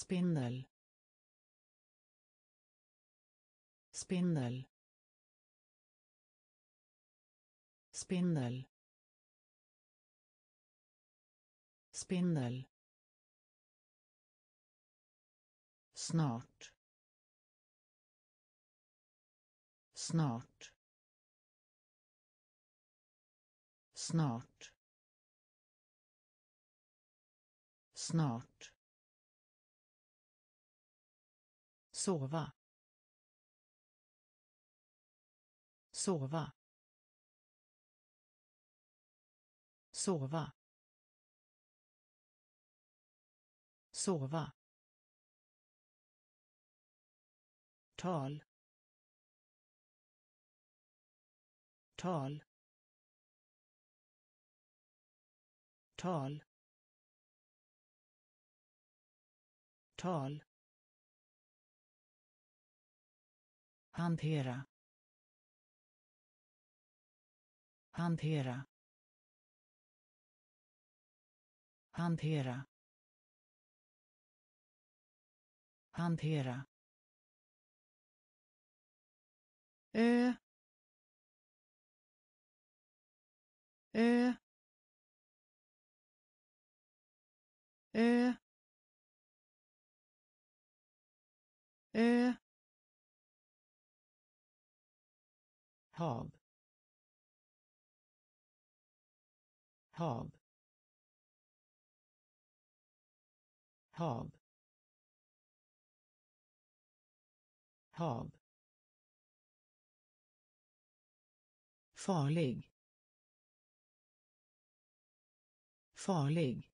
spindel. Spindel. Spindel. Spindel. Snart. Snart. Snart. Snart. Sova. Sova. Sova. Sova. Tal. Tal. Tal. Tal. Hantera. Hantera. Hantera. Hantera. Ö. Ö. Ö. Ö. hav. Hav. Hav. Hav. Farlig. Farlig.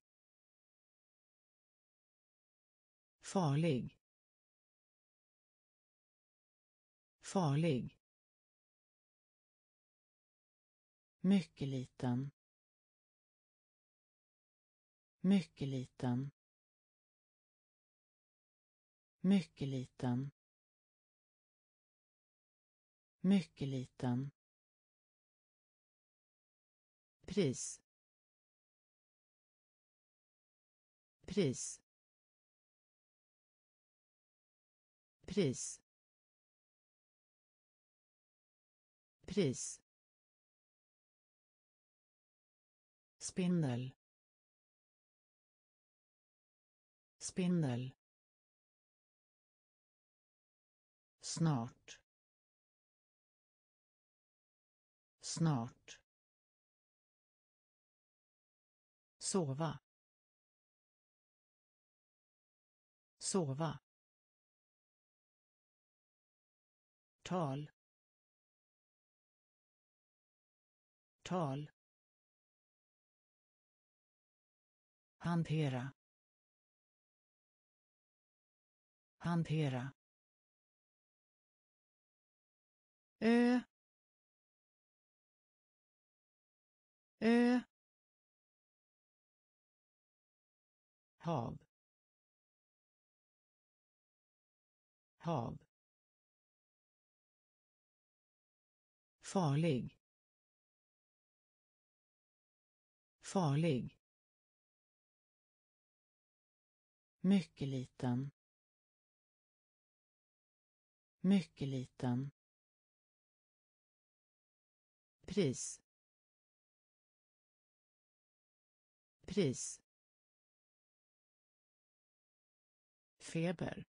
Farlig. Farlig. Mycket liten. Mycket liten. Mycket liten. Mycket liten. Pris. Pris. Pris. Pris. Spindel. Spindel. Snart. Snart. Sova. Sova. Tal. Tal. Hantera. Hantera. Ö. Ö. Hav. Hav. Farlig. Farlig. Mycket liten. Mycket liten. Pris. Pris. Feber.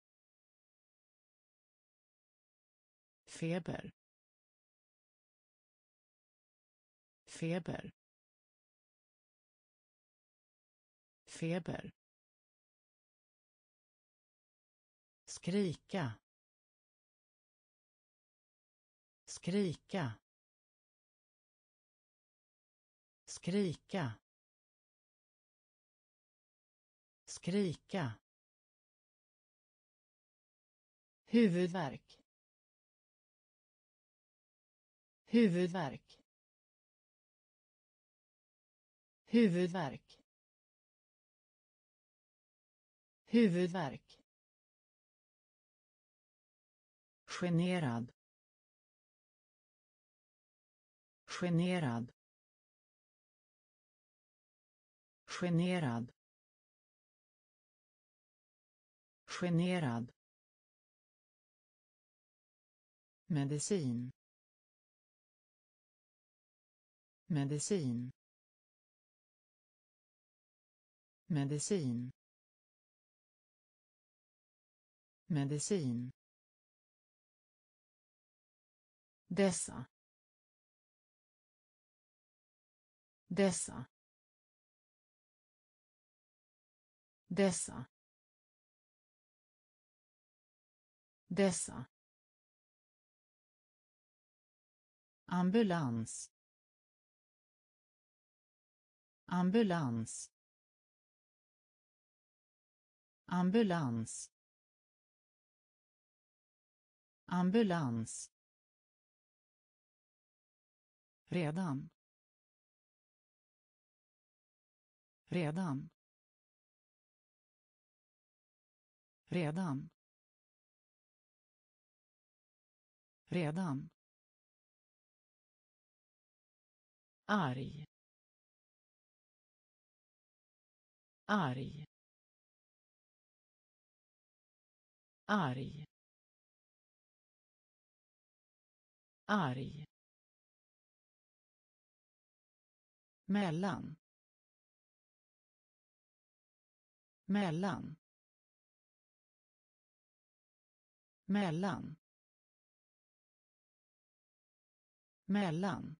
Feber. Feber. Feber. Skrika. Skrika. Skrika. Skrika. Huvudvärk. Huvudvärk. Huvudvärk. Huvudvärk. Generad. Generad. Generad. Generad. Medicin. Medicin. Medicin. Medicin. Dessa. Dessa. Dessa. Dessa. Ambulans. Ambulans. Ambulans. Ambulans redan. Redan. Redan. Redan. Arg. Arg. Arg. Arg. Mellan. Mellan. Mellan. Mellan.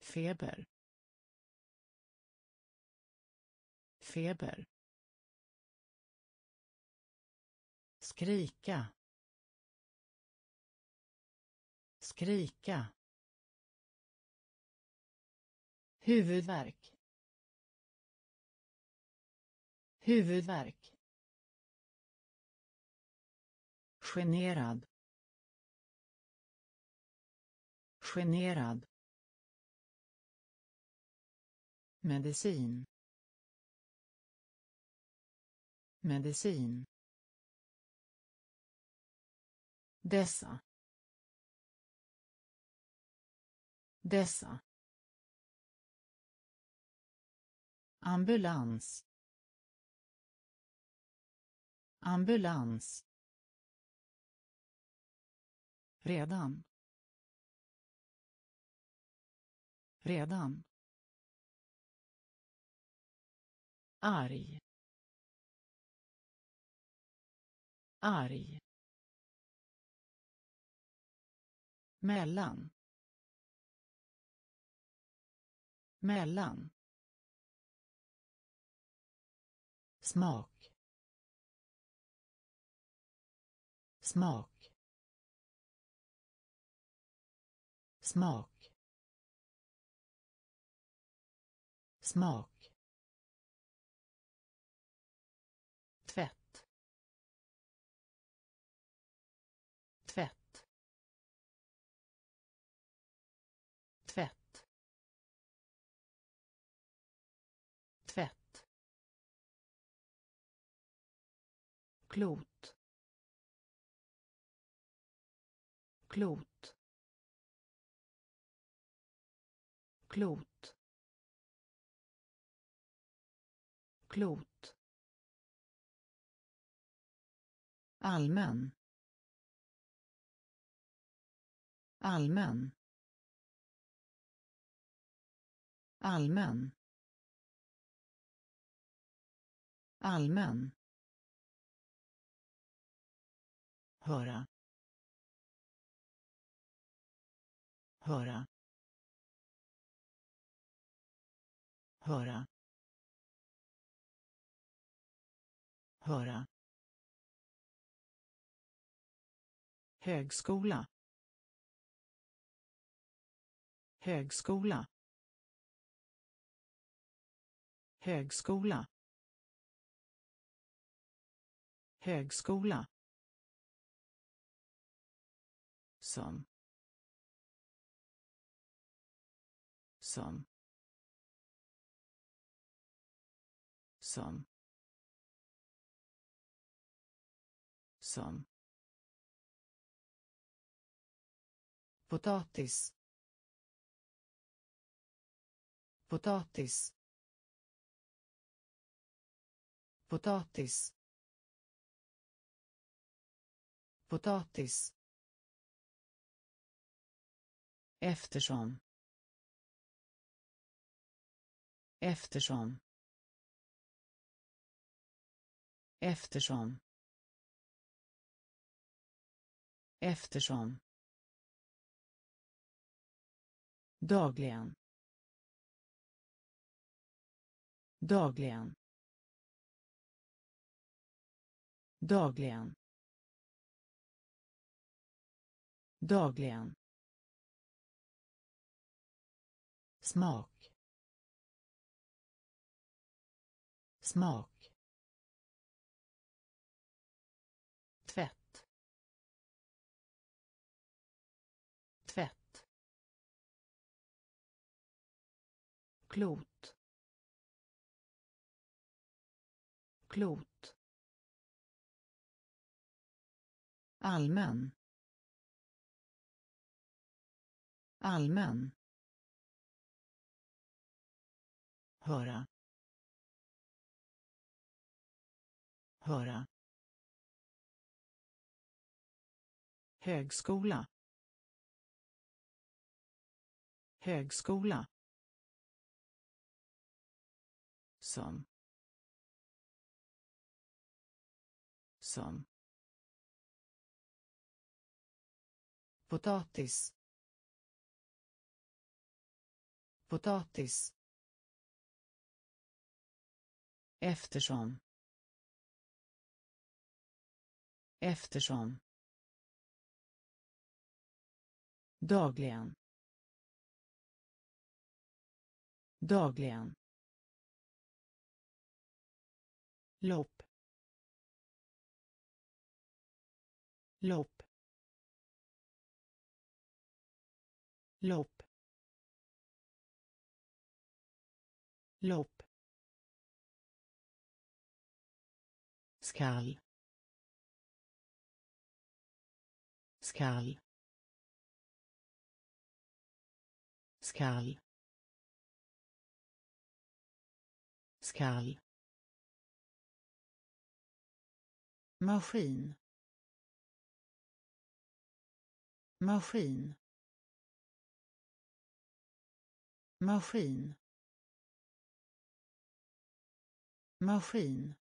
Feber. Feber. Skrika. Skrika. Huvudvärk. Huvudvärk. Generad. Generad. Medicin. Medicin. Dessa. Dessa. Ambulans. Ambulans. Redan. Redan. Arg. Arg. Mellan. Mellan. Smak. Smak. Smak. Smak. Klot. Klot. Klot. Klot. Allmän. Allmän. Allmän. Allmän. Höra. Höra. Höra. Höra. Högskola. Högskola. Högskola. Högskola. Som som som som potatis. Potatis. Potatis. Potatis eftersom. Eftersom. Eftersom. Eftersom. Dagligen. Dagligen. Dagligen. Dagligen. Smak. Smak. Tvätt. Tvätt. Klot. Klot. Allmän. Allmän. Höra. Höra. Högskola. Högskola. Som. Som. Potatis. Potatis eftersom. Eftersom. Dagligen. Dagligen. Lopp. Lopp. Lopp. Lopp. Skall. Skall. Skall. Skall. Maskin. Maskin. Maskin. Maskin.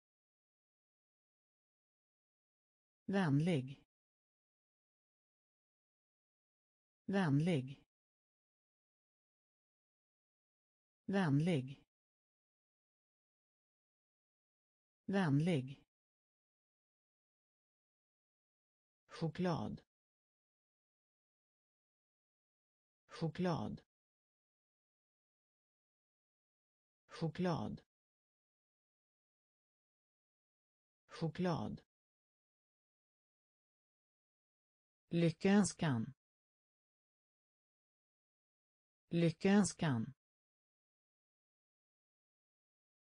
Vänlig. Vänlig. Vänlig. Vänlig. Choklad. Choklad. Choklad. Choklad. Lyckönskan. Lyckönskan.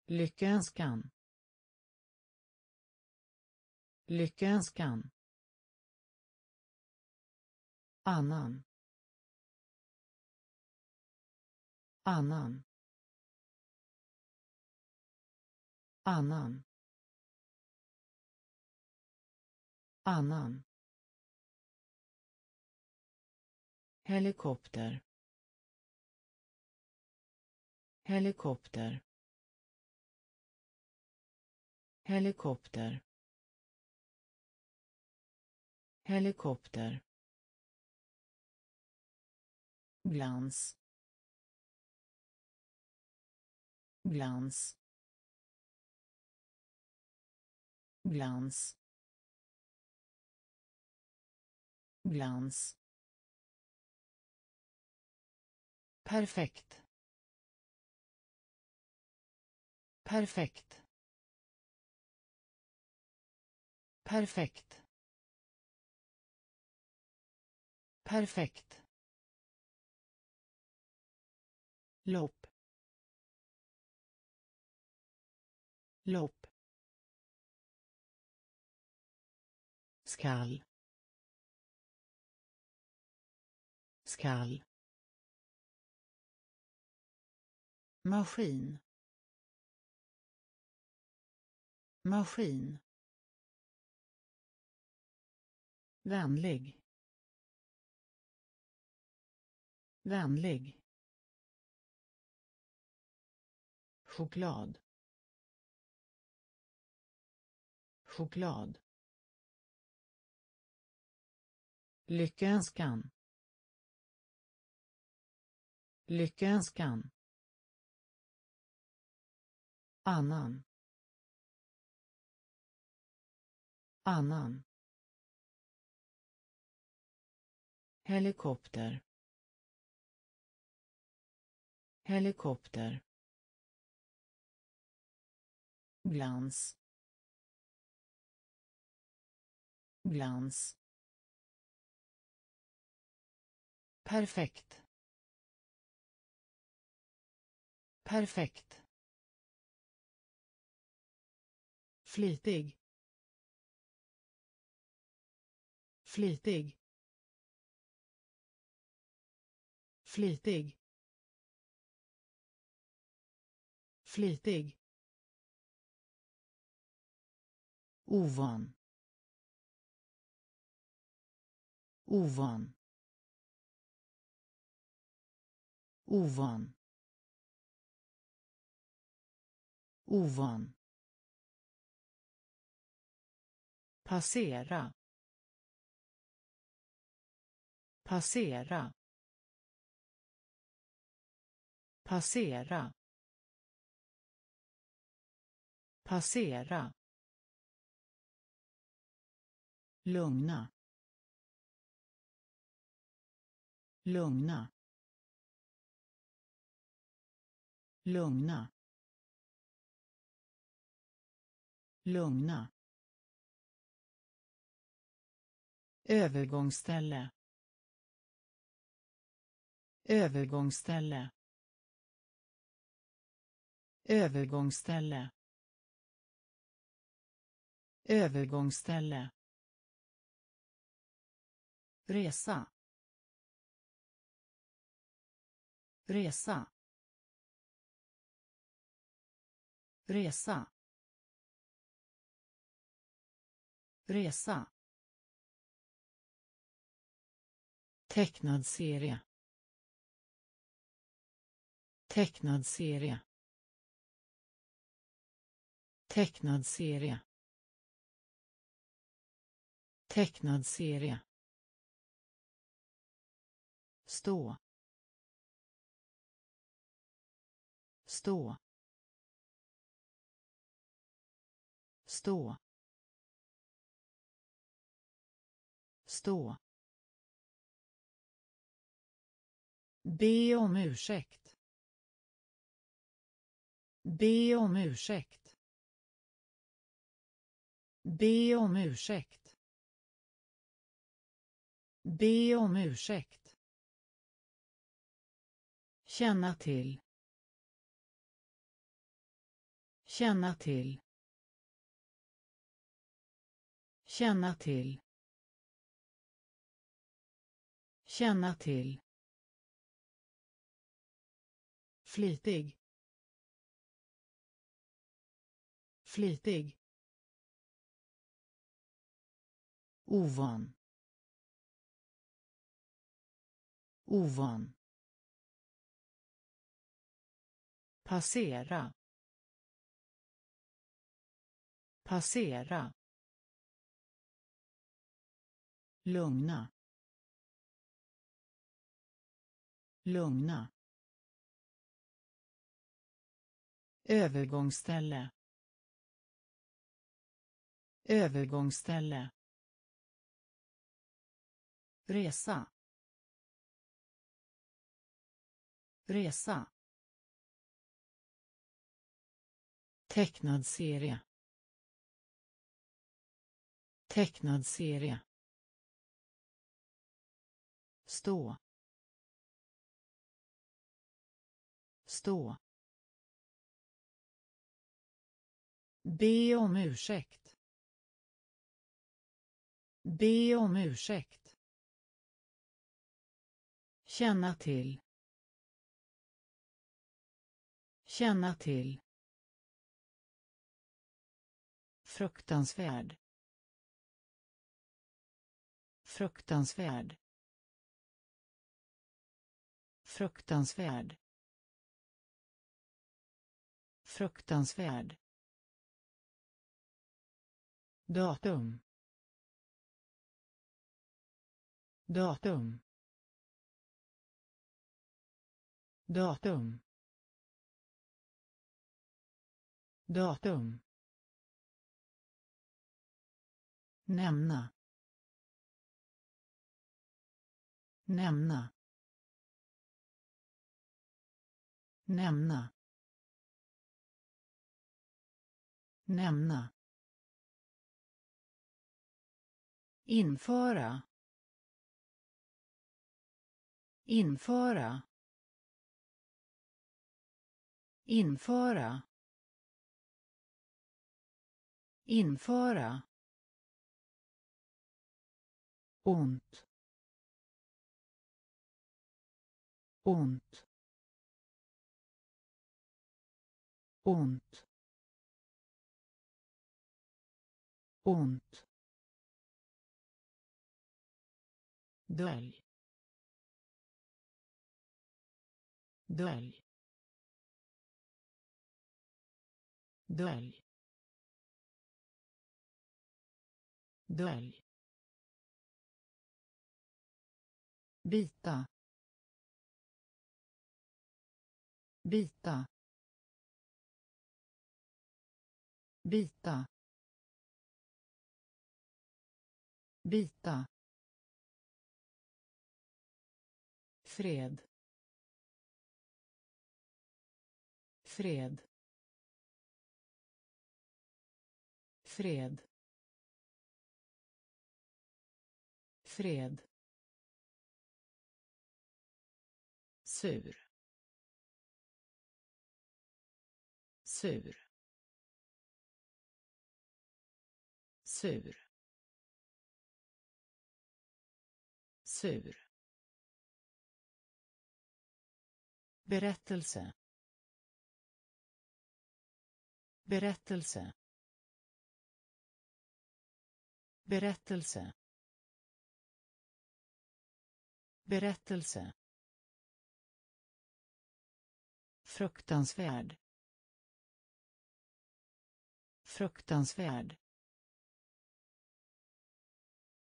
Lyckönskan. Lyckönskan. Annan. Annan. Annan. Annan. Helikopter. Helikopter. Helikopter. Helikopter. Glans. Glans. Glans. Glans. Perfekt. Perfekt. Perfekt. Perfekt. Lopp lopp skall skall maskin. Maskin. Vänlig. Vänlig. Choklad. Choklad. Lyckönskan. Lyckönskan annan. Annan. Helikopter. Helikopter. Glans. Glans. Perfekt. Perfekt. Flitig. Flitig. Flitig. Flitig. Ovan. Ovan. Ovan. Ovan. Passera. Passera. Passera. Passera. Lugna. Lugna. Lugna. Lugna. Övergångsställe. Övergångsställe. Övergångsställe. Övergångsställe. Resa. Resa. Resa. Resa. Tecknad serie. Tecknad serie. Tecknad serie. Tecknad serie. Stå. Stå. Stå. Stå. Be om ursäkt. Be om ursäkt. Be om ursäkt. Be om ursäkt. Känna till. Känna till. Känna till. Känna till. Flitig. Flitig. Ovan. Ovan. Passera. Passera. Lugna. Lugna övergångsställe. Övergångsställe. Resa. Resa. Tecknad serie. Tecknad serie. Stå. Stå. Be om ursäkt. Be om ursäkt. Känna till. Känna till. fruktansvärd fruktansvärd fruktansvärd fruktansvärd datum. Datum. Datum. Datum. Nämna. Nämna. Nämna. Nämna. Införa. Införa. Införa. Införa. Ont. Ont. Ont. Ont. Dölj. Dölj. Dölj. Dölj. Bita bita bita bita fred. Fred. Fred. Fred. Sur. Sur. Sur. Sur. Berättelse. Berättelse. Berättelse. Berättelse. Fruktansvärd. Fruktansvärd.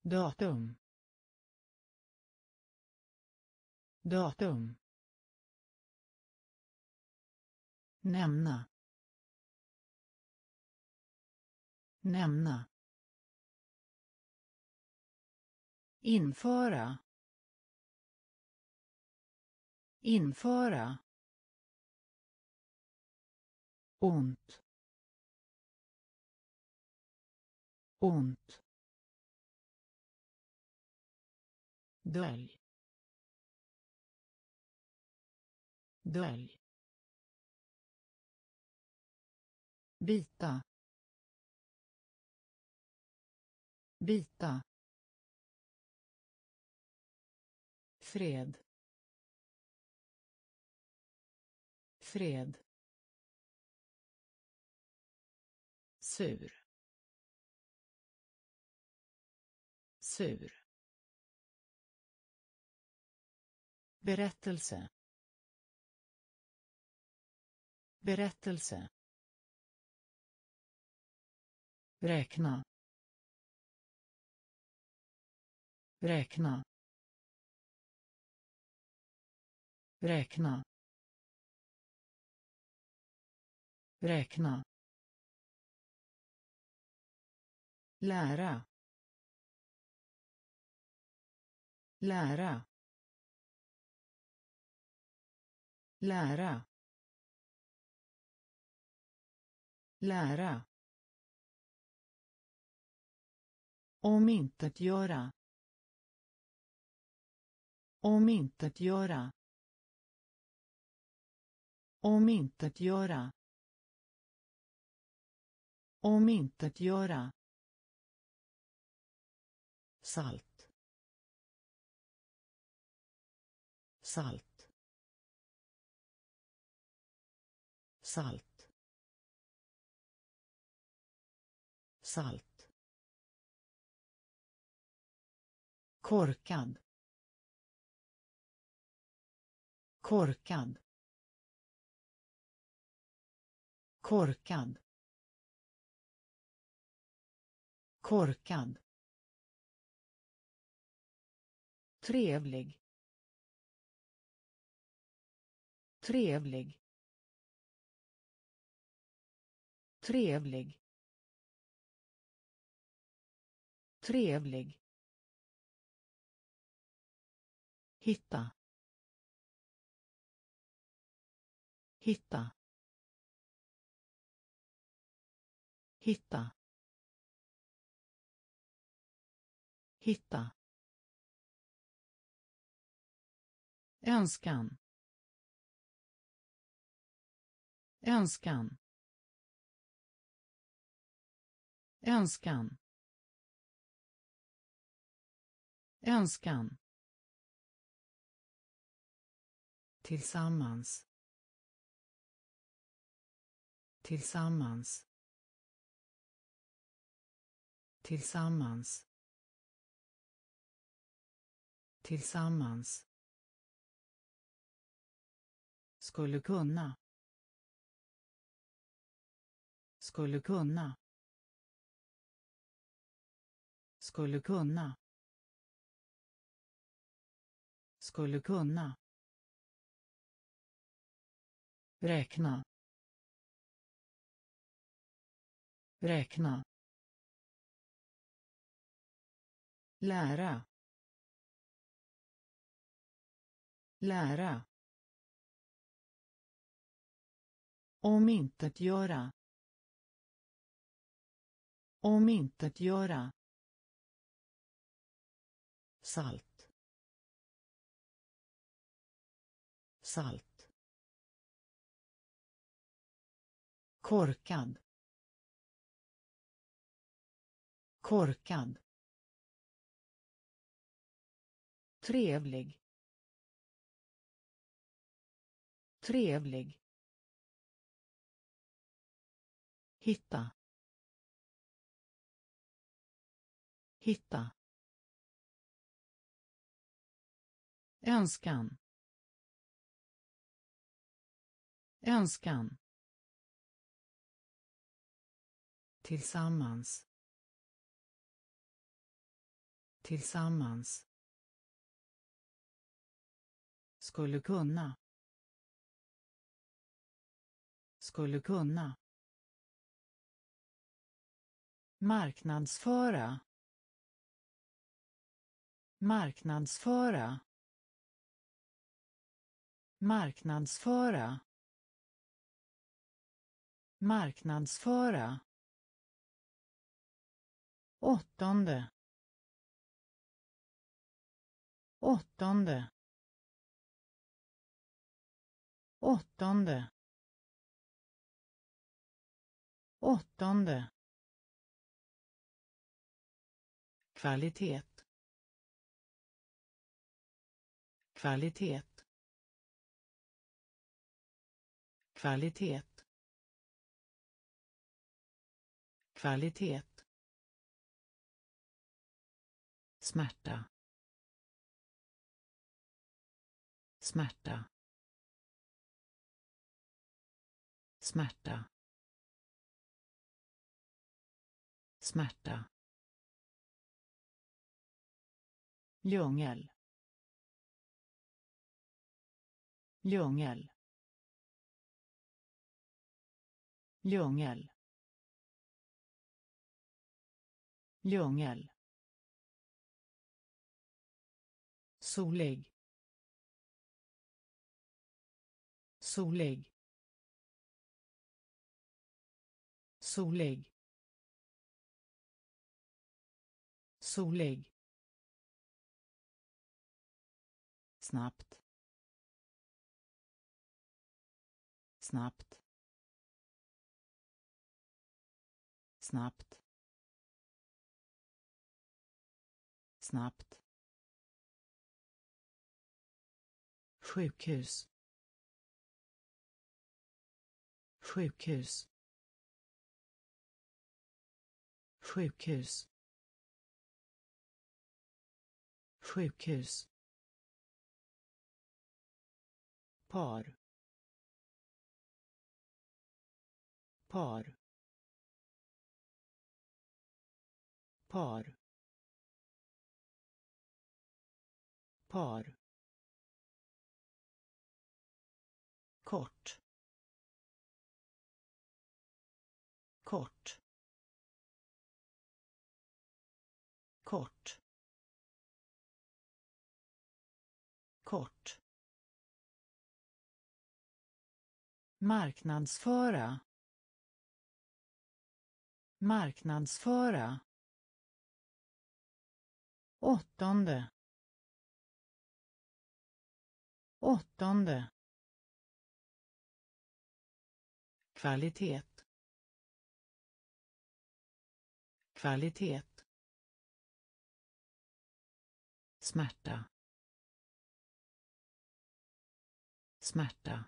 Datum. Datum. Nämna. Nämna. Införa. Införa. Ont. Ont. Dölj. Dölj. Bita bita fred. Fred. Sur. Sur. Berättelse. Berättelse räkna. Räkna. Räkna. Räkna. Lära. Lära. Lära. Lära. Omintetgöra omintetgöra omintetgöra omintetgöra salt. Salt. Salt. Salt. Korkad. Korkad. Korkad. Korkad. Trevlig. Trevlig. Trevlig. Trevlig. Hitta. Hitta. Hitta. Hitta. Önskan. Önskan. Önskan. Önskan. Tillsammans. Tillsammans. Tillsammans. Tillsammans. Skulle kunna. Skulle kunna. Skulle kunna. Skulle kunna räkna. Räkna. Lära. Lära. Om inte att göra. Om inte att göra. Salt. Salt. Korkad. Korkad. Trevlig. Trevlig. Hitta. Hitta. Önskan. Önskan. Tillsammans. Tillsammans. Skulle kunna. Skulle kunna. Marknadsföra. Marknadsföra. Marknadsföra. Marknadsföra åttonde. Åttonde. Åttonde. Åttonde. Kvalitet. Kvalitet. Kvalitet. Kvalitet. Smärta. Smärta. Smärta. Smärta. Djungel djungel djungel djungel solig. Solig. Solig. Solig. Snabbt. Snabbt. Snabbt. Snabbt. Sjukhus. Sjukhus. Sjukhus. Sjukhus. Par. Par. Par. Par kort. Kort. Kort. Kort. Marknadsföra. Marknadsföra. Åttonde. Åttonde. Kvalitet. Kvalitet. Smärta. Smärta.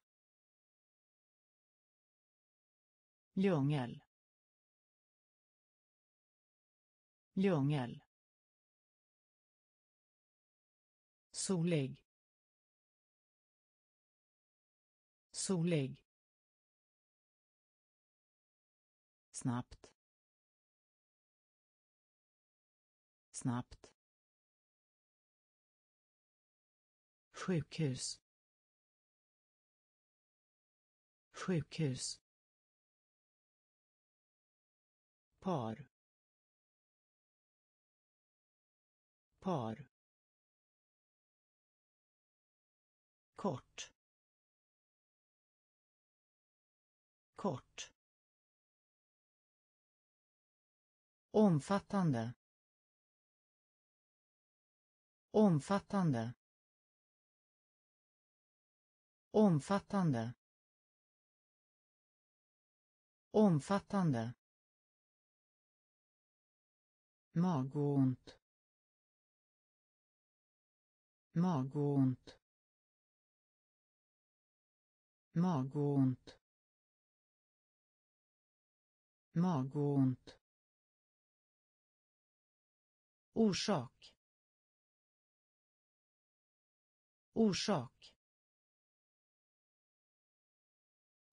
Djungel. Djungel. Solig. Solig. Snabbt. Snabbt. Sjukhus. Sjukhus. Par. Par. Kort. Kort. Omfattande. Omfattande. Omfattande. Omfattande. Magont. Magont. Magont. Magont orsak. Orsak.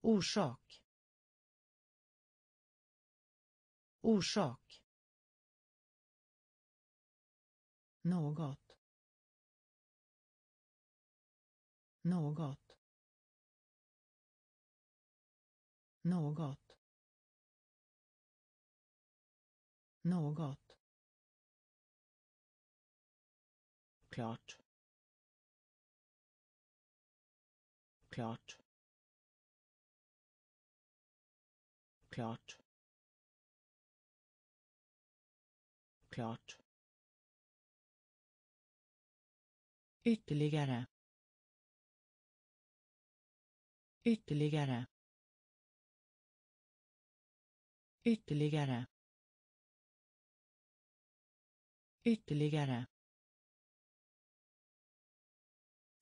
Orsak. Orsak. Något. Något. Något. Något. Klart. Klart. Klart. Klart. Ytterligare. Ytterligare. Ytterligare. Ytterligare.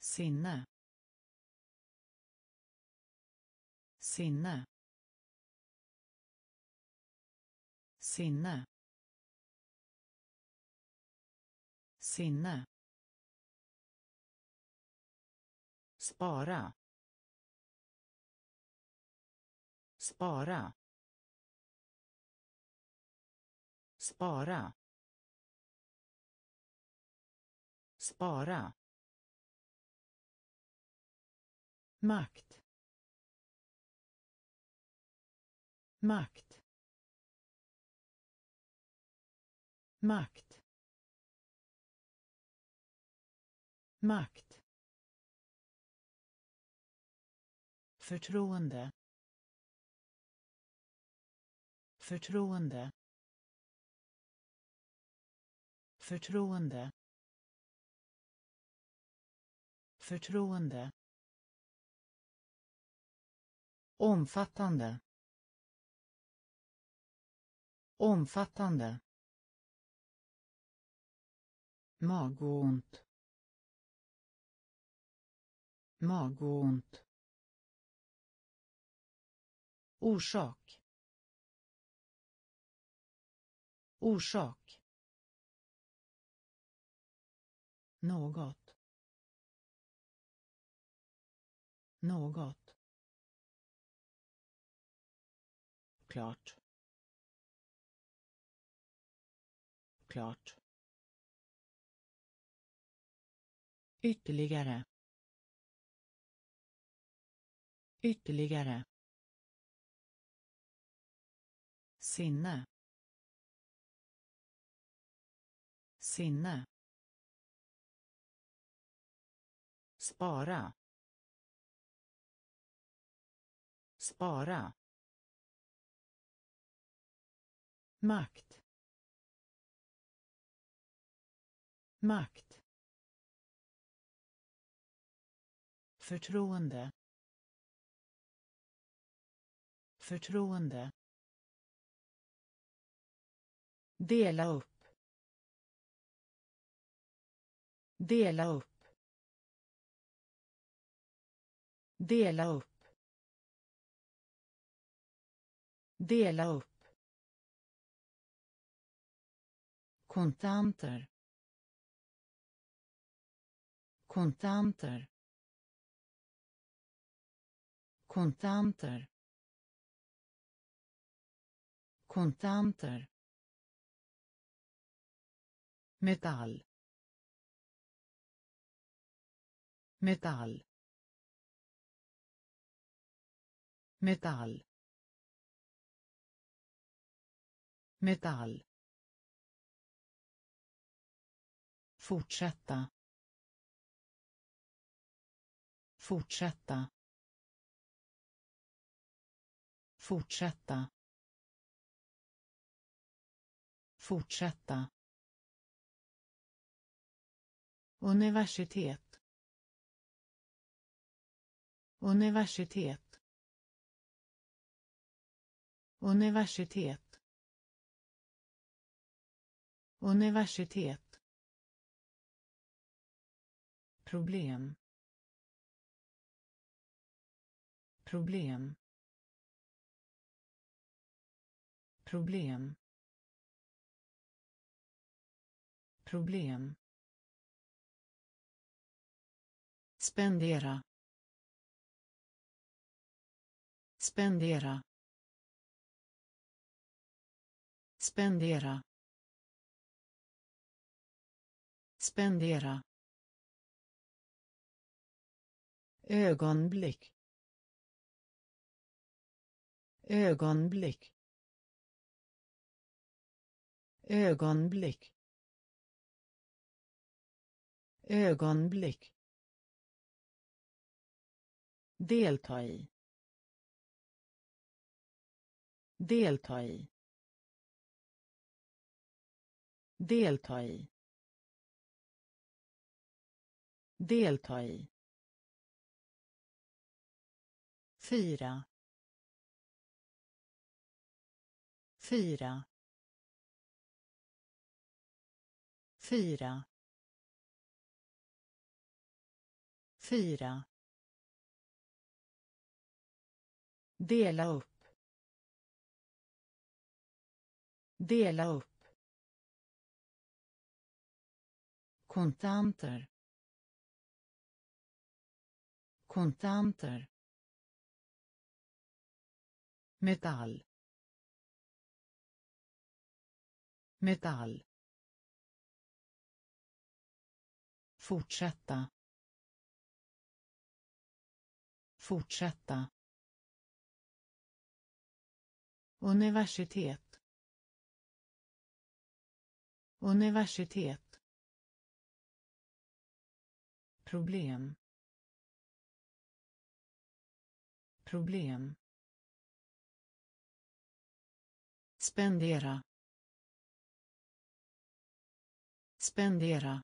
Sinne. Sinne. Sinne. Sinne. Spara. Spara. Spara. Spara. Makt. Makt. Makt. Makt. Förtroende. Förtroende. Förtroende. Förtroende omfattande. Omfattande. Magont. Magont. Orsak. Orsak. Något. Något. Klart. Klart. Ytterligare. Ytterligare. Sinne. Sinne. Spara. Spara. Makt. Makt. Förtroende. Förtroende. Dela upp. Dela upp. Dela upp. Dela upp. Kontanter. Kontanter. Kontanter. Kontanter. Metall. Metall. Metall. Metall. Fortsätta. Fortsätta. Fortsätta. Fortsätta. Universitet. Universitet. Universitet. Universitet problem. Problem. Problem. Problem. Spendera. Spendera. Spendera. Spendera. Ögonblick. Ögonblick. Ögonblick. Ögonblick. Delta i. Delta i. Delta i. Delta i. fyra. Fyra. Fyra. Fyra. Dela upp. Dela upp. Kontanter. Kontanter metall. Metall. Fortsätta. Fortsätta. Universitet. Universitet. Problem. Problem. Spendera. Spendera.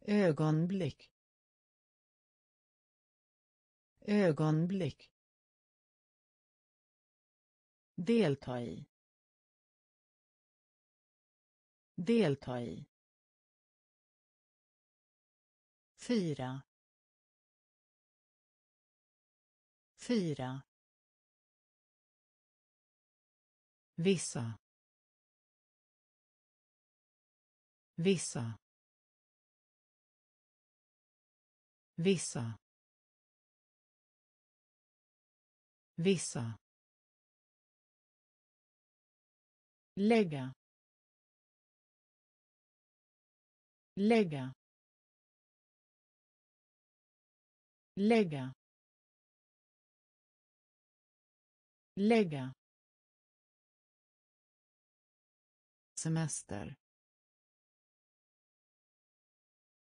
Ögonblick. Ögonblick. Delta i. Delta i. Fyra. Fyra. Vissa. Vissa. Vissa. Vissa. Lägga. Lägga. Lägga. Lägga. Semester.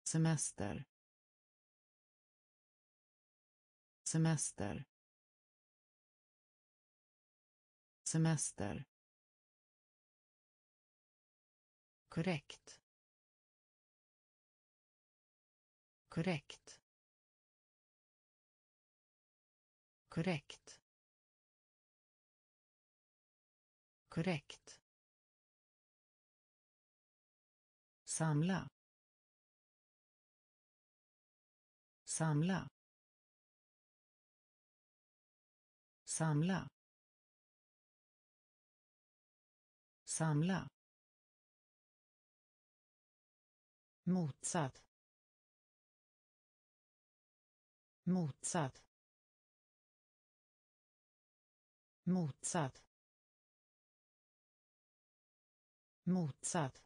Semester. Semester. Semester. Korrekt. Korrekt. Korrekt. Korrekt. Samla. Samla. Samla. Samla. Motsatt. Motsatt. Motsatt. Motsatt.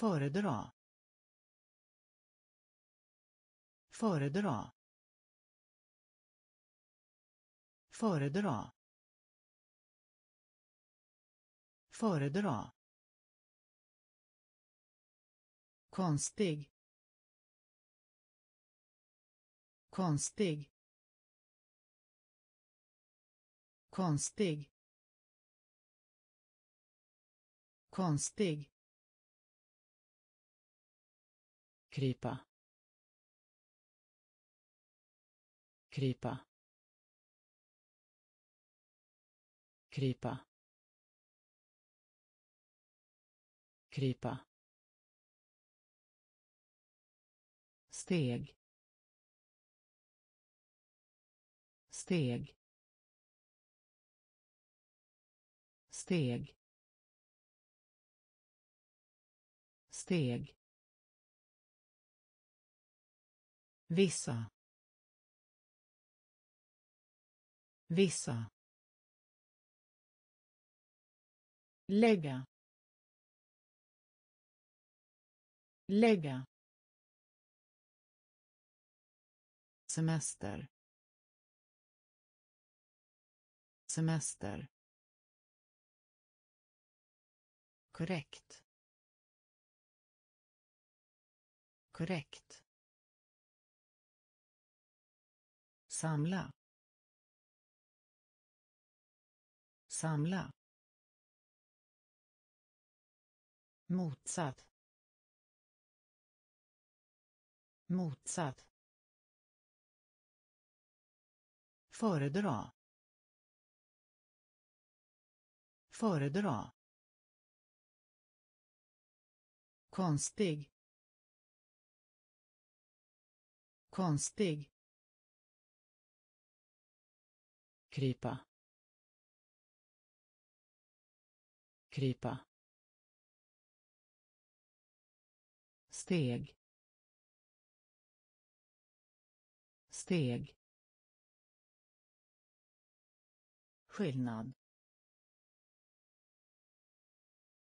Föredra. Föredra. Föredra. Föredra. Konstig. Konstig. Konstig. Konstig. Krypa. Krypa. Krypa. Krypa. Steg. Steg. Steg. Steg. Vissa. Vissa. Lägga. Lägga. Semester. Semester. Korrekt. Korrekt. Samla. Samla. Motsatt. Motsatt. Föredra. Föredra. Konstig. Konstig. Krypa. Krypa. Steg. Steg. Skillnad.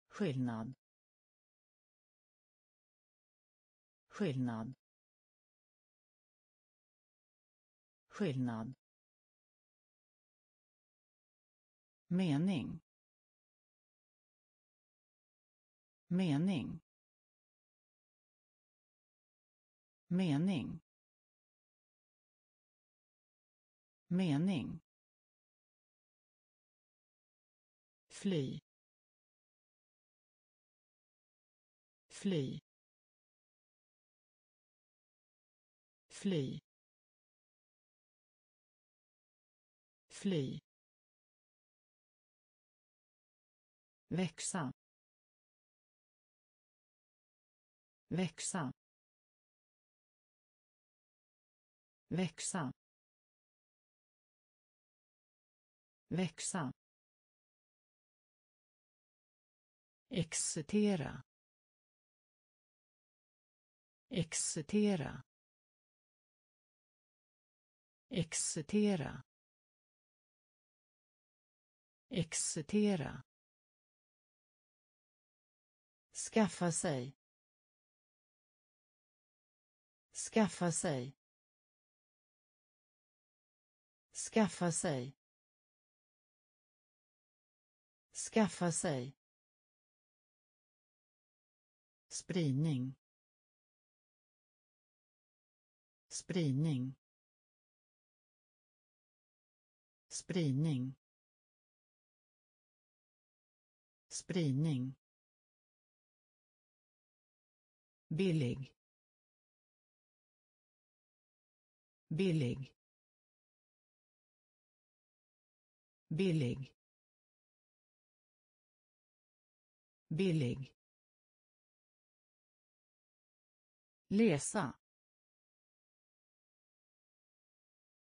Skillnad. Skillnad. Skillnad. Mening. Mening. Mening. Mening. Fly. Fly. Fly. Fly. Växa. Växa. Växa. Växa. Excitera. Excitera. Excitera. Excitera skaffa sig. Skaffa sig. Skaffa sig. Skaffa sig. Spridning. Spridning. Spridning. Spridning billig. Billig. Billig. Billig. Läsa.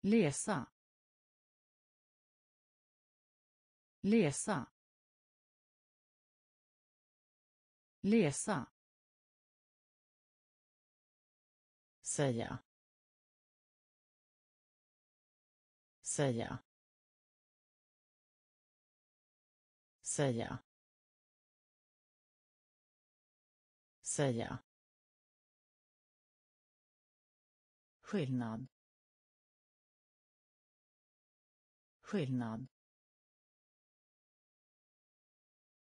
Läsa. Läsa. Läsa. Säga. Säga. Säga. Säga. Skillnad. Skillnad.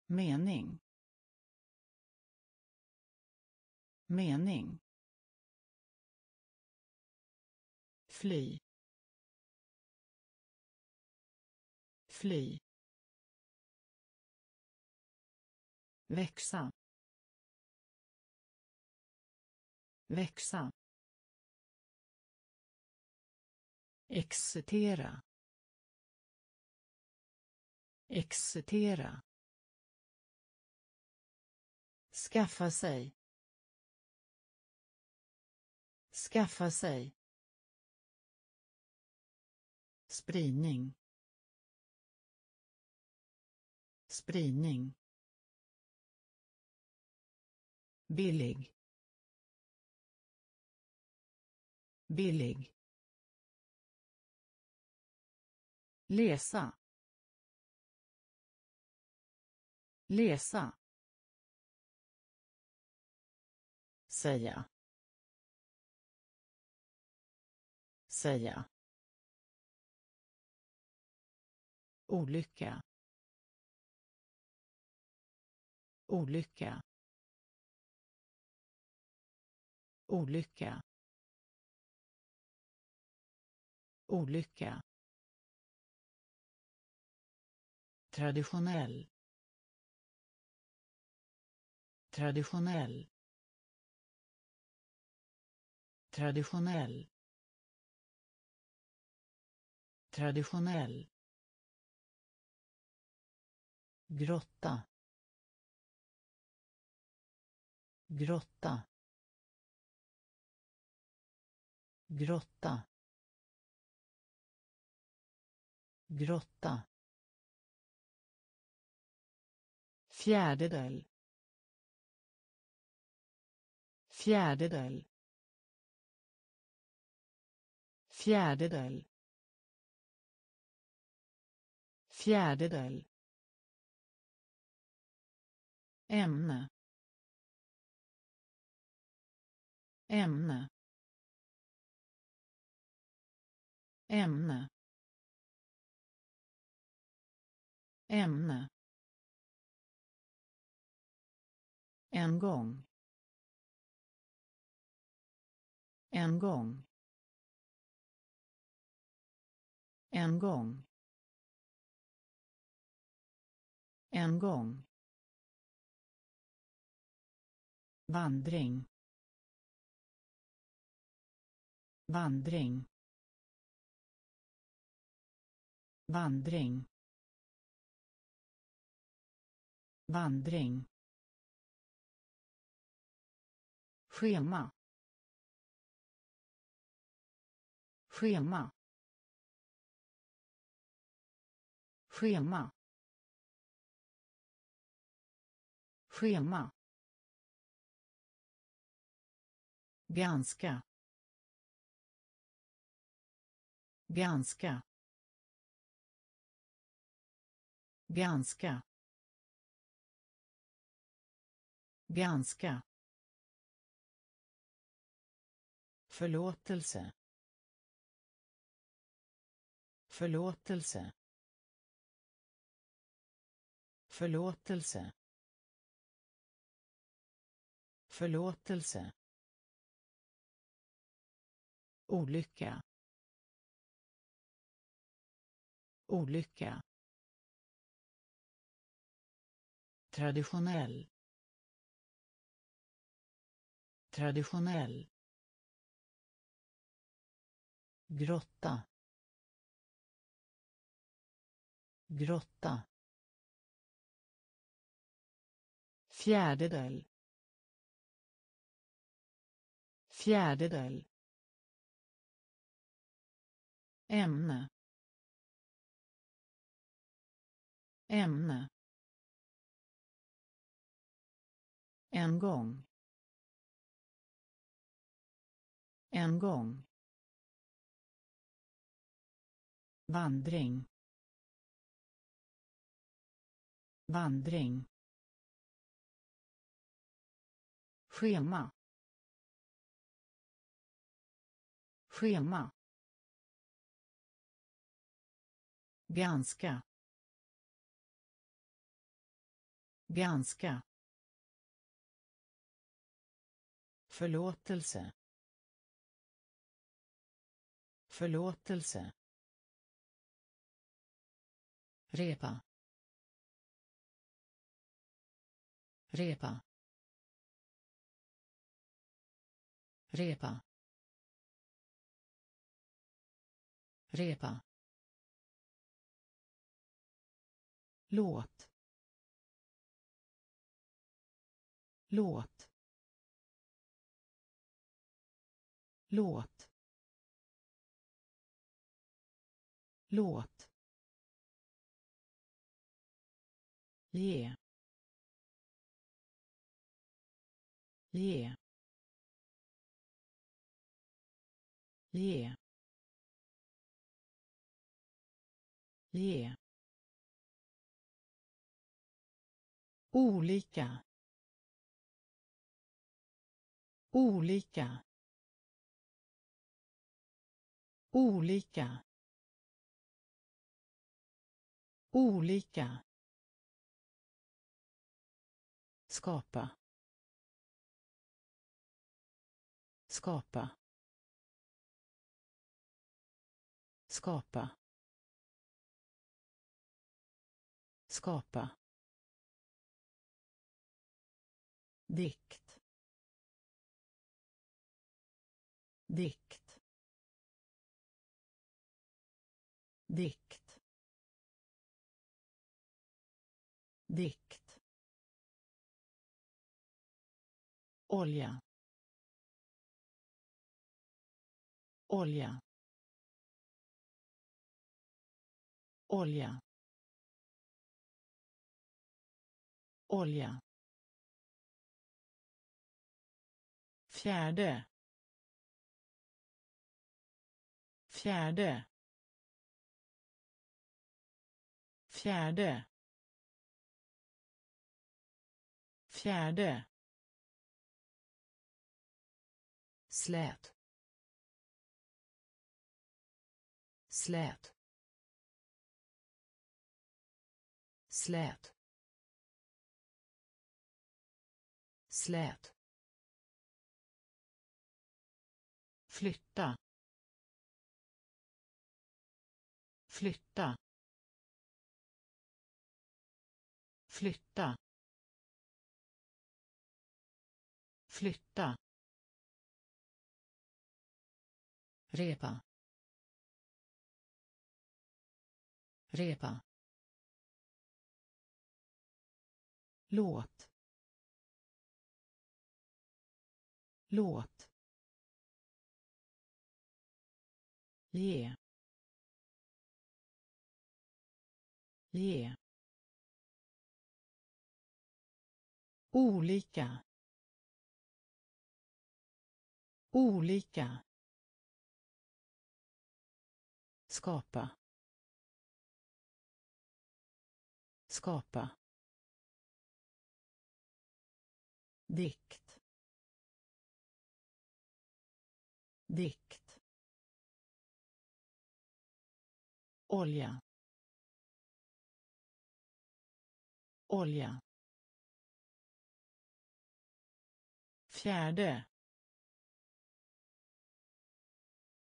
Mening. Mening. Fly. Fly. Växa. Växa. Excitera. Excitera. Skaffa sig. Skaffa sig spridning. Spridning. Billig. Billig. Läsa. Läsa. Säga. Säga. Olycka. Olycka. Olycka. Olycka. Traditionell. Traditionell. Traditionell. Traditionell grotta. Grotta. Grotta. Grotta. Fjärdedel. Fjärdedel. Fjärdedel. Fjärdedel ämne. Ämne. Ämne. Ämne. En gång. En gång. En gång. En gång. Vandring. Vandring. Vandring. Vandring. Schema. Schema. Schema. Schema. Ganska ganska ganska ganska förlåtelse. Förlåtelse. Förlåtelse. Förlåtelse olycka. Olycka. Traditionell. Traditionell. Grotta. Grotta. Fjärdedel. Fjärdedel ämne. Ämne. En gång. En gång. Vandring. Vandring. Schema. Schema. Ganska ganska förlåtelse. Förlåtelse. Repa. Repa. Repa. Repa. Låt. Låt. Låt. Låt. Ge. Ge. Ge. Ge. Olika. Olika. Olika. Olika. Skapa. Skapa. Skapa. Skapa. Dikt. Dikt. Dikt. Dikt. Olja. Olja. Olja. Olja. Fjärde. Fjärde. Fjärde. Fjärde. Slät. Slät. Slät. Slät. Flytta flytta flytta flytta. Repa repa. Låt låt ge ge olika. Olika. Skapa. Skapa. Dikt. Dikt. Olja. Olja. Fjärde.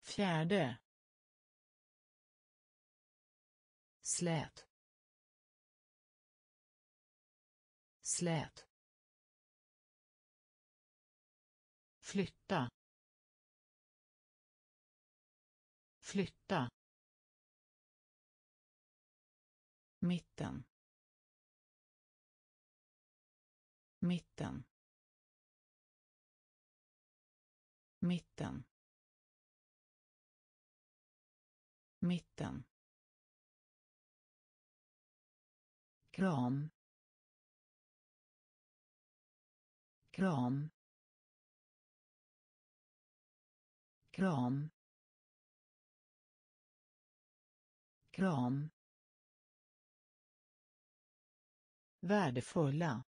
Fjärde. Slät. Slät. Flytta. Flytta. Mitten. Mitten. Mitten. Mitten. Kram. Kram. Kram. Kram. Värdefulla.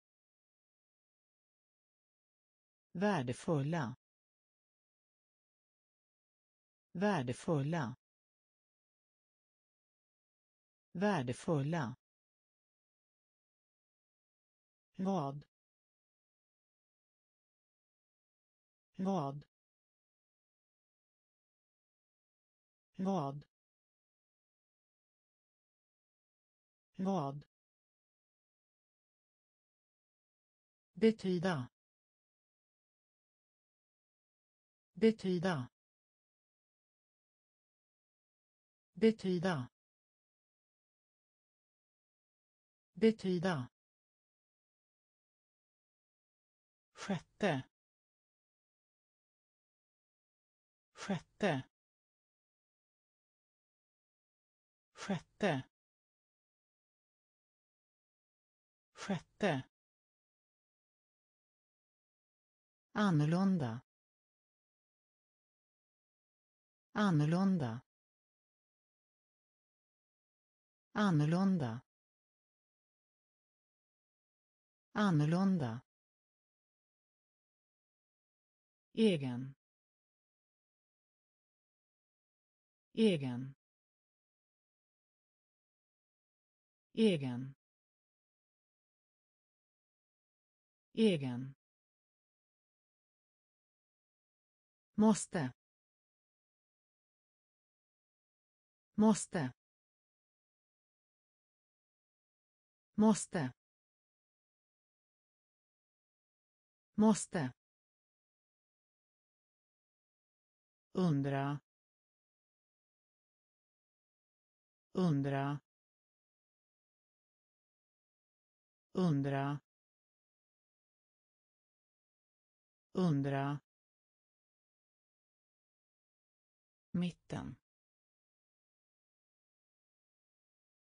Värdefulla. Värdefulla. Värdefulla. Vad? Vad? Vad? Vad? Betyda betyda betyda betyda. Sjätte. Sjätte. Sjätte. Sjätte. Annorlunda. Annorlunda. Annorlunda. Annorlunda. Egen. Egen. Egen. Egen. Måste. Måste. Måste. Måste. Undra. Undra. Undra. Undra. Mitten.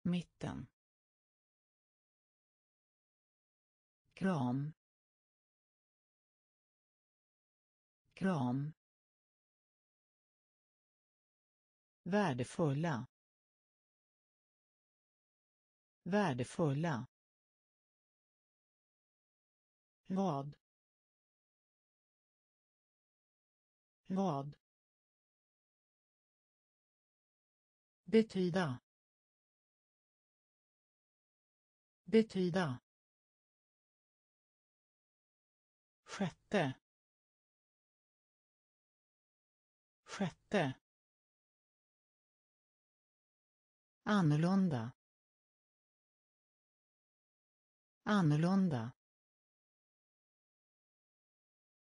Mitten. Kram. Kram. Värdefulla. Värdefulla. Vad? Vad? Betyda betyda sjätte sjätte annorlunda annorlunda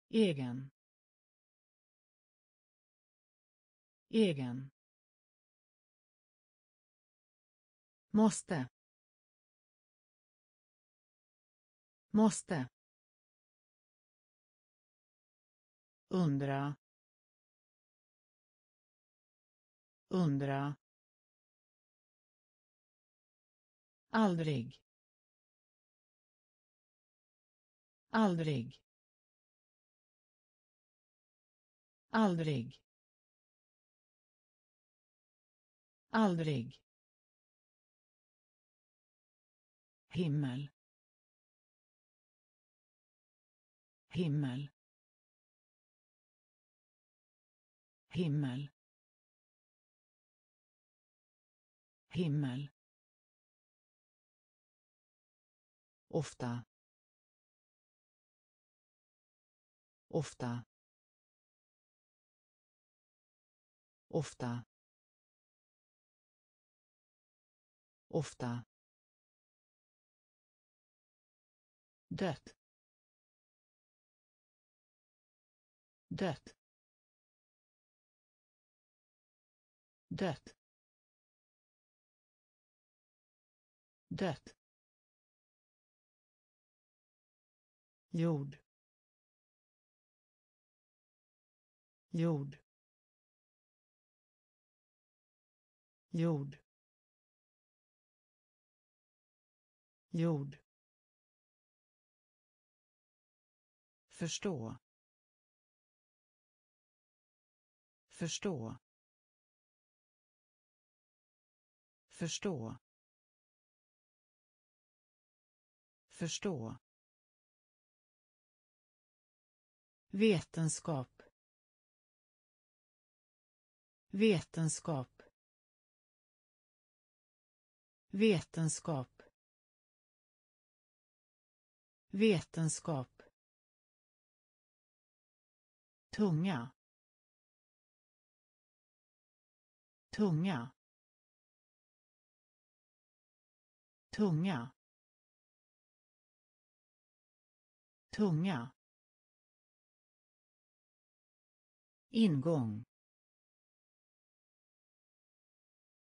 egen egen. Måste. Måste. Undra. Undra. Aldrig. Aldrig. Aldrig. Aldrig. Himmel. Himmel. Himmel. Himmel. Ofta. Ofta. Ofta. Ofta. Dött dött dött dött jord. Jord. Jord. Jord. Förstå. Förstå. Förstå. Förstå. Vetenskap. Vetenskap. Vetenskap. Vetenskap tunga tunga tunga tunga. Ingång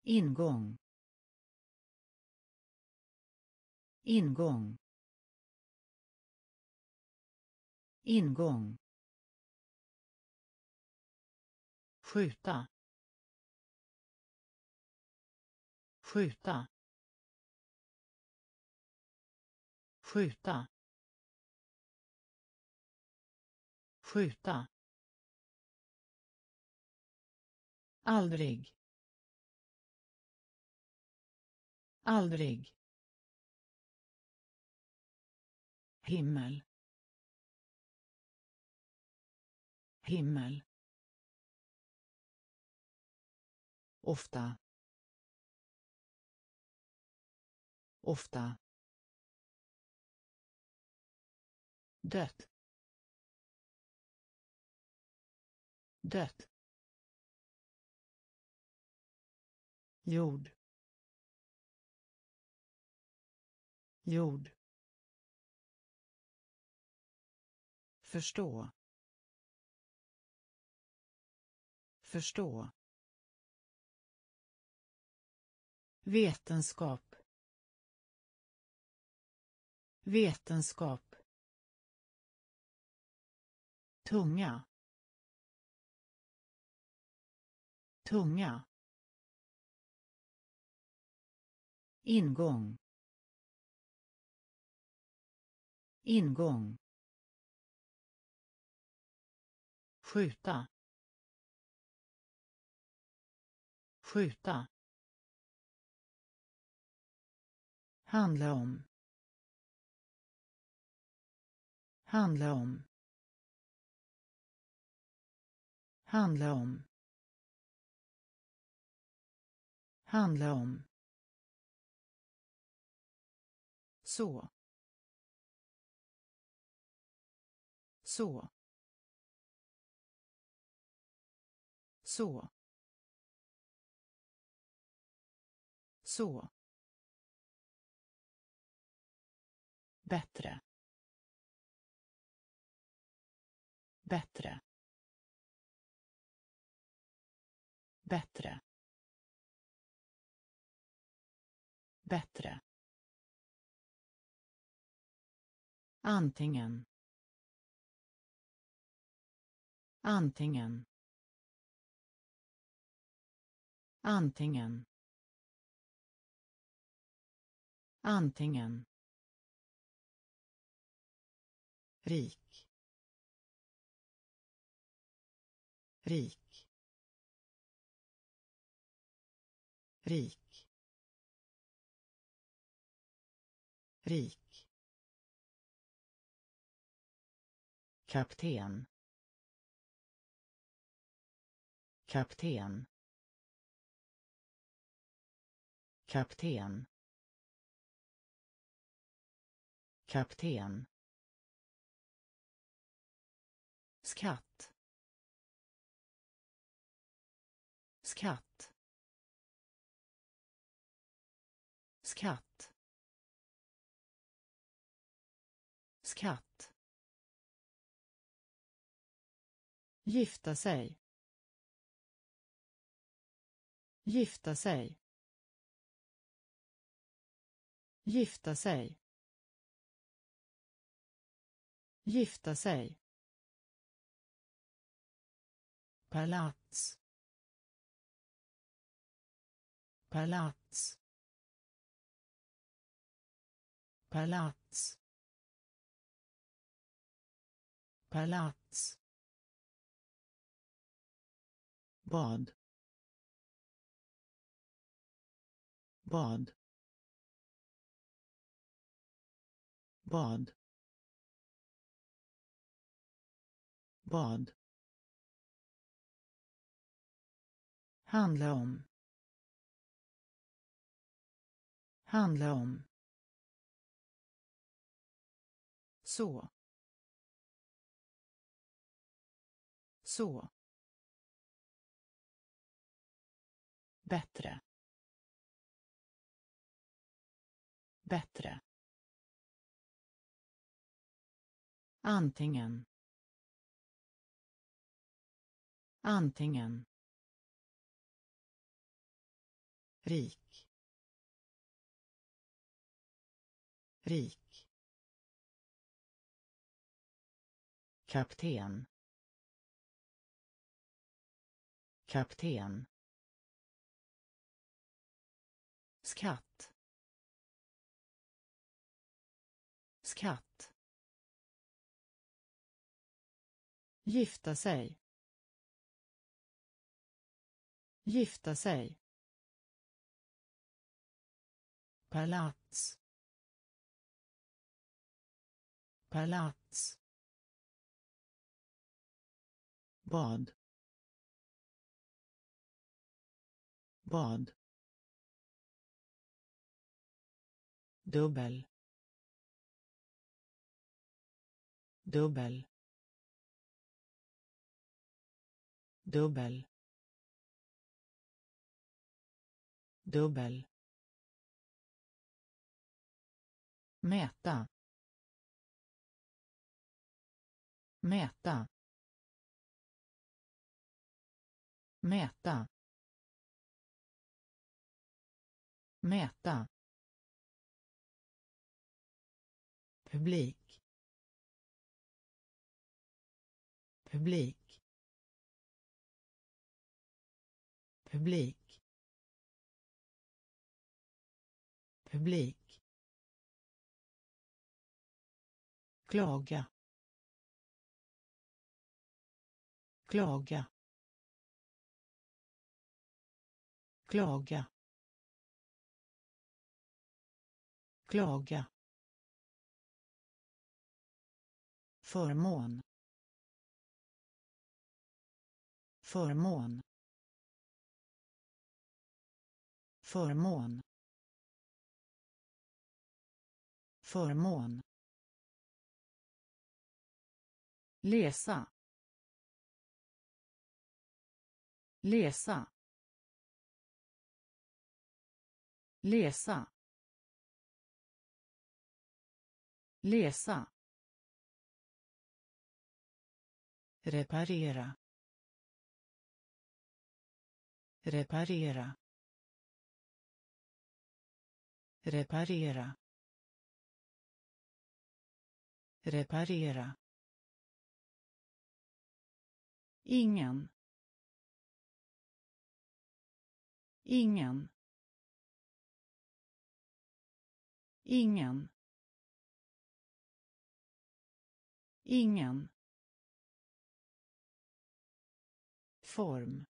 ingång. Ingång ingång. Skjuta. Skjuta. Skjuta. Skjuta. Aldrig. Aldrig. Himmel. Himmel. Ofta. Ofta. Dött. Dött. Jord. Jord. Förstå. Förstå. Vetenskap. Vetenskap. Tunga. Tunga. Ingång. Ingång. Skjuta. Skjuta. Handla om. Handla om. Handla om. Handla om. Så. Så. Så. Så. Bättre. Bättre. Bättre. Bättre. Antingen. Antingen. Antingen. Antingen. Rik. Rik. Rik. Rik. Kapten. Kapten. Kapten. Kapten. Skatt. Skatt. Skatt. Skatt. Gifta sig. Gifta sig. Gifta sig. Gifta sig. Palats. Palats. Palats. Palats. Bad bad bad bad Handla om. Handla om. Så. Så. Bättre. Bättre. Antingen. Antingen. Rik. Rik. Kapten. Kapten. Skatt. Skatt. Gifta sig. Gifta sig. Palats. Palats. Bad bad dubbel dubbel dubbel dubbel mäta. Mäta. Mäta. Mäta. Publik. Publik. Publik. Publik. Klaga. Klaga. Klaga. Klaga. Förmån. Förmån. Förmån. Förmån. Läsa. Läsa. Läsa. Läsa. Reparera. Reparera. Reparera. Reparera. Ingen. Ingen. ingen. Ingen. Form.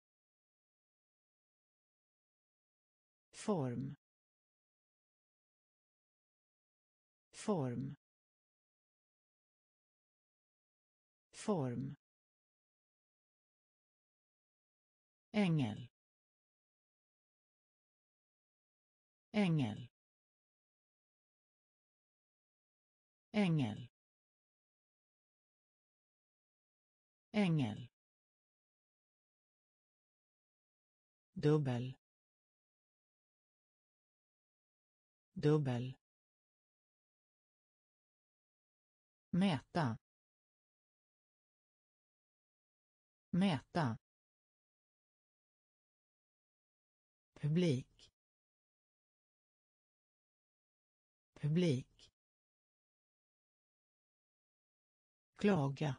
Form. Form. Form. Ängel ängel ängel ängel dubbel. Dubbel. Mäta. Mäta. Publik. Publik. Klaga.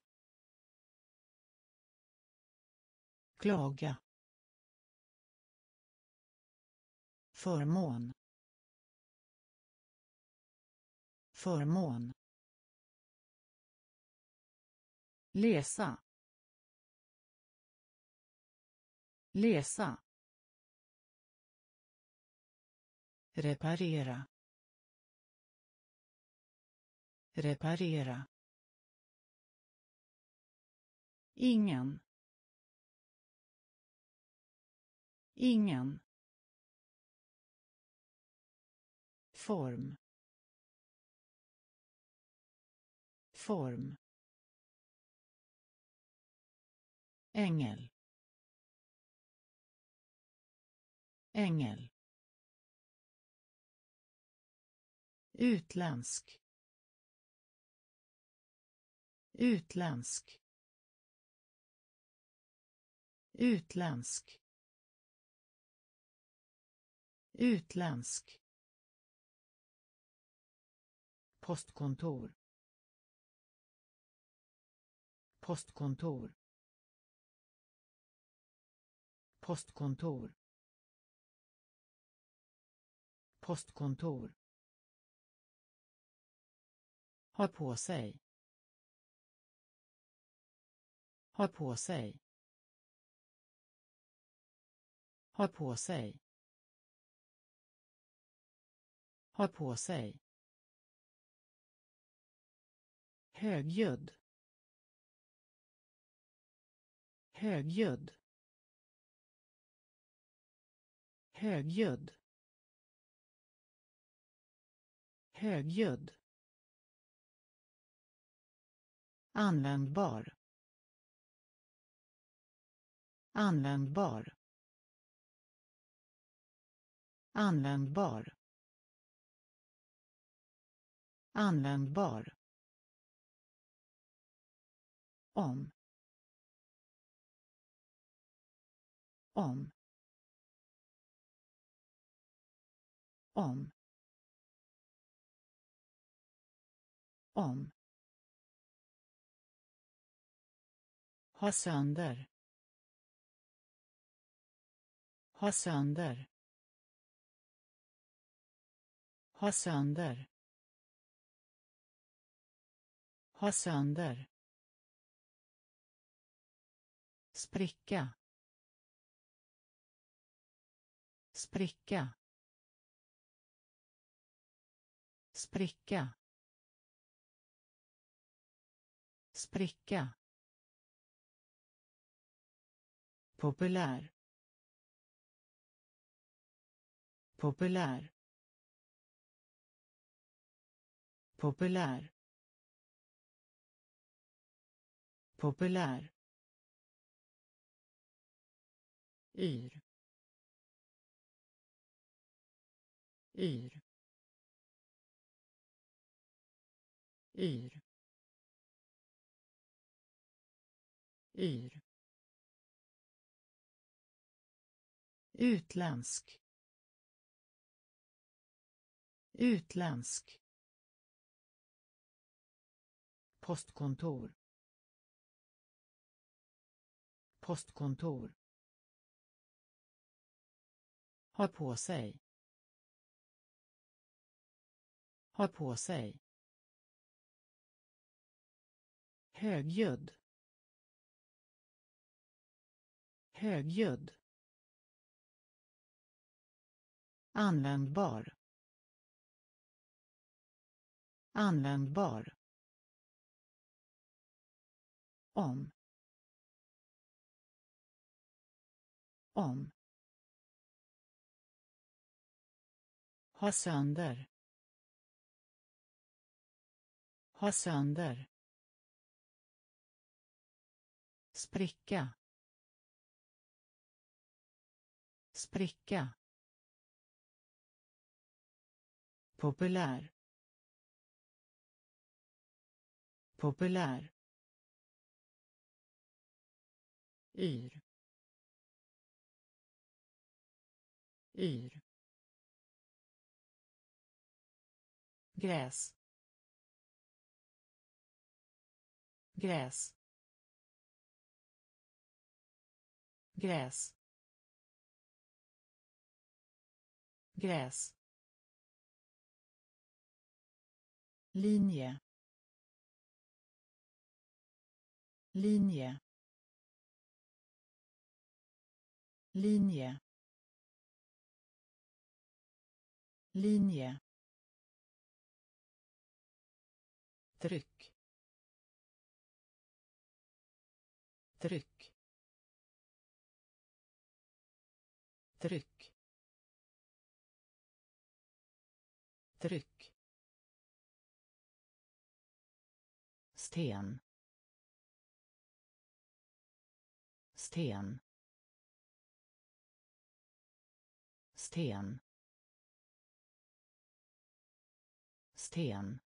Klaga. Förmån. Förmån. Läsa. Läsa. Reparera. Reparera. Ingen. Ingen. Form. Form. Ängel. Ängel. Utländsk. Utländsk. Utländsk. Utländsk. Postkontor. Postkontor. Postkontor. Postkontor ha på sig. Ha på sig. Ha på sig. Ha på sig. Högljudd. Högljudd. Högljudd. Högljudd. Användbar. Användbar. Användbar. Användbar. Om. Om. Om. Om. Ha sönder. Ha sönder. Ha sönder. Ha sönder. Spricka. Spricka. Spricka. Spricka. Populär. Populär. Populär. Populär. Yr. Yr. Yr. Yr. Utländsk utländsk postkontor postkontor ha på sig Ha på sig. Högljudd. Högljudd. Användbar. Användbar. Om. Om. Ha sönder. Ha sönder. spricka spricka populär. Populär. Yr. Yr. Gräs. Gräs. Gräs. Gräs. Linje. Linje. Linje. Linje. Tryck. Tryck. Tryck. Tryck. Sten. Sten. Sten. Sten.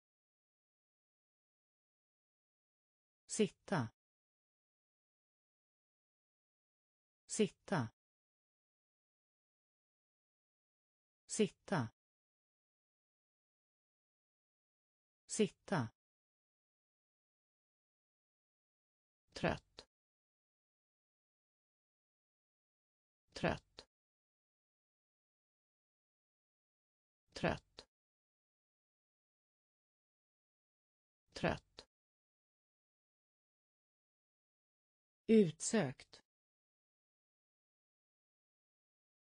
Sitta. Sitta. Sitta. Sitta. Utsökt.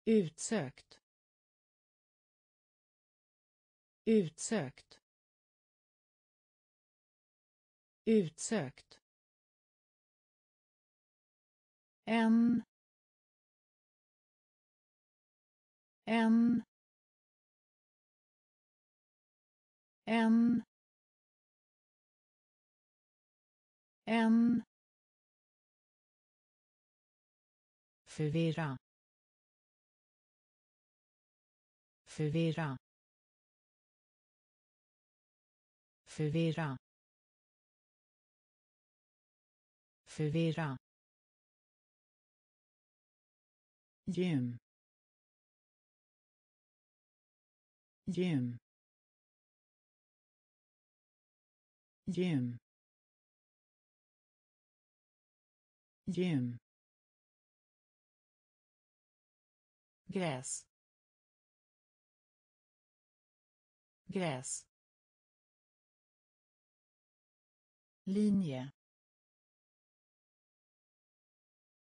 Utsökt. Utsökt. Utsökt. En. En. En. En. Förvirra förvirra förvirra förvirra. Gym. Gym. Gym. Gym gräs. Gräs. Linje.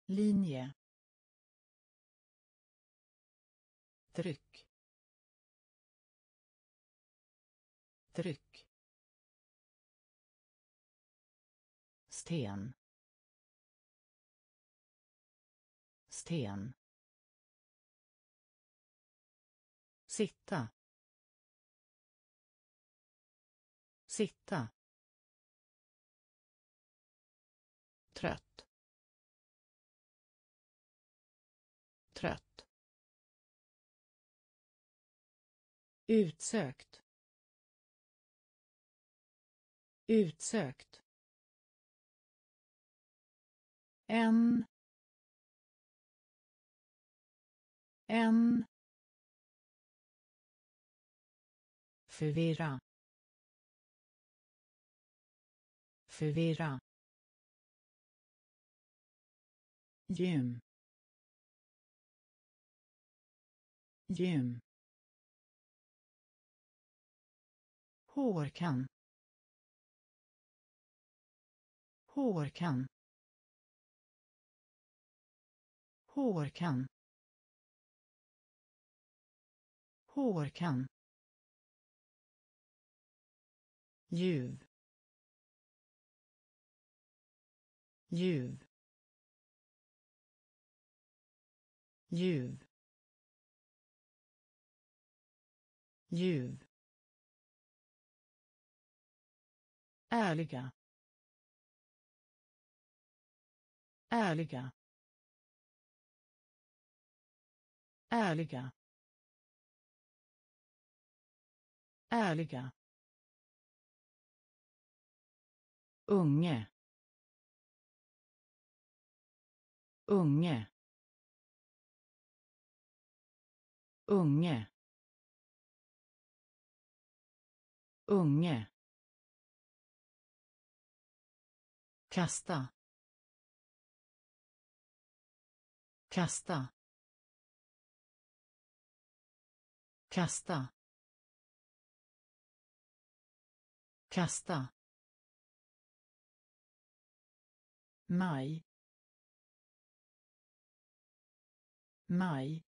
Linje. Tryck. Tryck. Sten. Sten. Sitta. Sitta. Trött. Trött. Utsökt. Utsökt. En. En. Förvirra. Förvirra. Gym. Gym. Hårkam hårkam hårkam hårkam ljuv. Ljuv. Ljuv. Ljuv. Ärliga. Ärliga. Ärliga. Ärliga. Unge. Unge. Unge. Unge. Kasta. Kasta. Kasta. Kasta. Maj. Maj.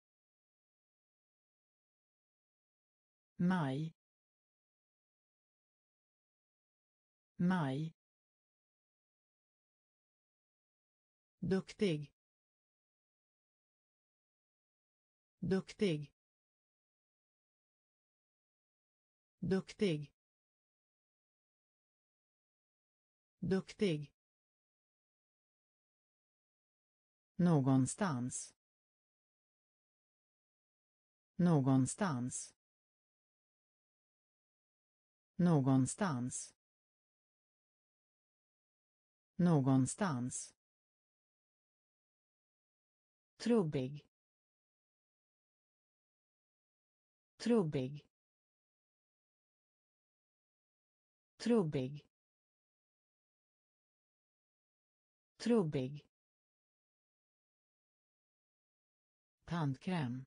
Maj. Maj. Duktig. Duktig. Duktig. Duktig. Någonstans. Någonstans. Någonstans. Någonstans. Trubbig. Trubbig. Trubbig. Trubbig. Tandkräm.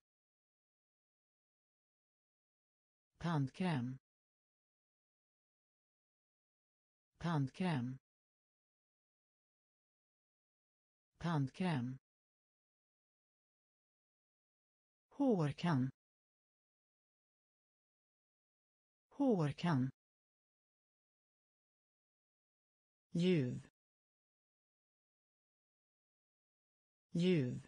Tandkräm. Tandkräm. Tandkräm. Hårkam hårkam ljuv. Ljuv.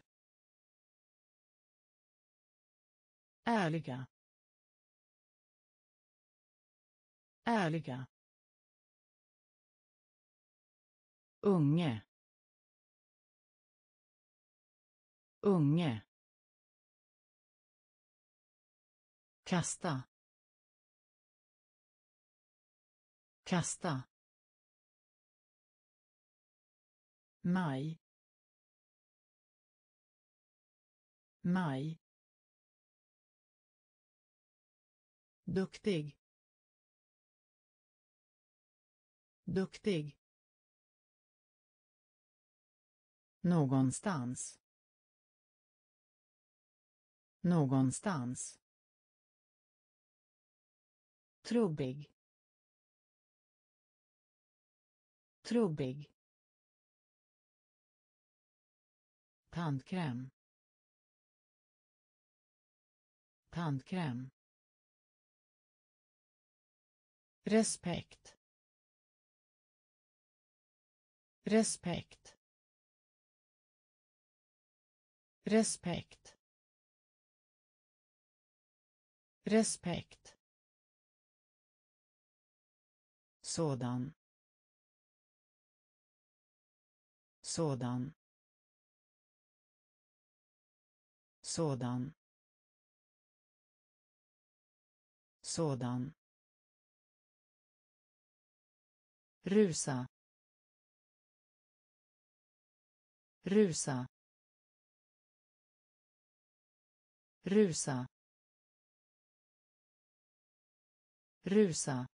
Ärliga. Ärliga. Unge. Unge. Kasta. Kasta. Maj. Maj. Duktig. Duktig. Någonstans. Någonstans. Trubbig. Trubbig. Tandkräm. Tandkräm. Respekt. Respekt. Respekt. Respekt. Sådan. Sådan. Sådan. Sådan. Rusa rusa rusa rusa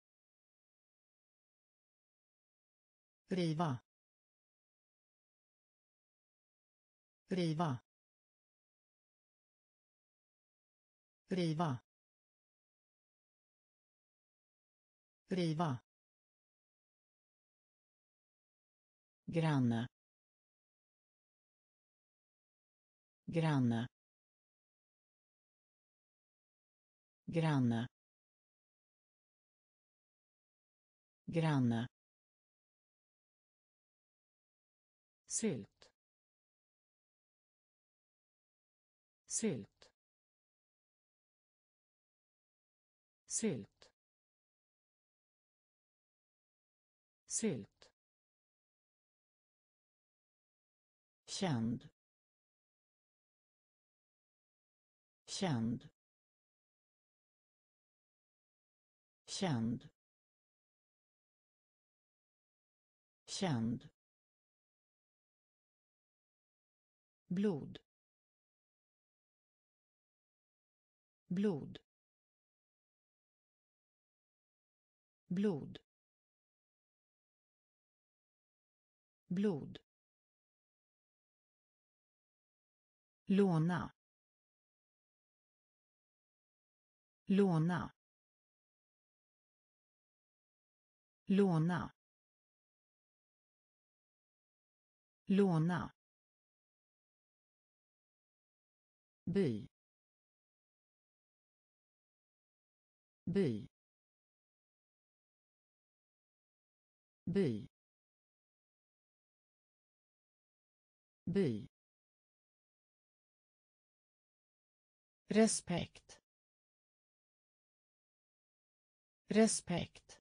riva riva riva riva. Granne. Granne. Granne. Granne. Sylt. Sylt. Sylt. Sylt. Känd. Känd. Känd. Känd. Blod. Blod. Blod. Blod. Låna. Låna. Låna. Låna. By. By. By. By. Respekt. Respekt.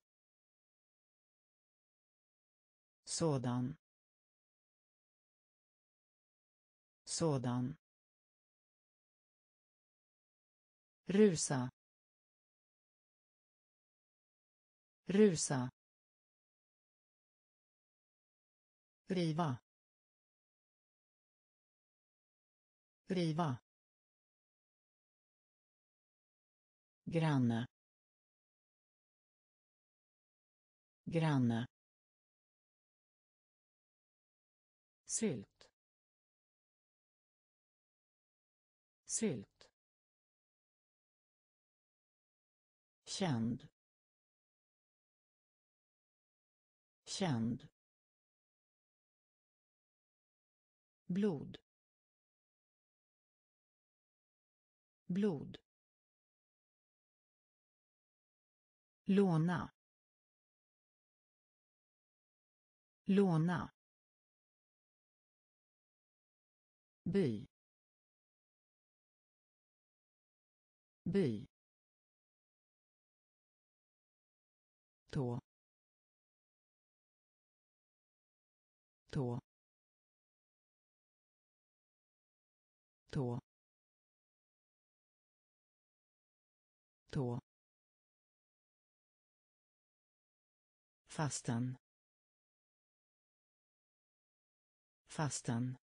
Sådan. Sådan. Rusa. Rusa. Riva. Riva. Granne. Granne. Sylt. Sylt. Känd. Känd. Blod. Blod. Låna. Låna. By. By. Tå. Tå. Tå. Tå. Fastan fastan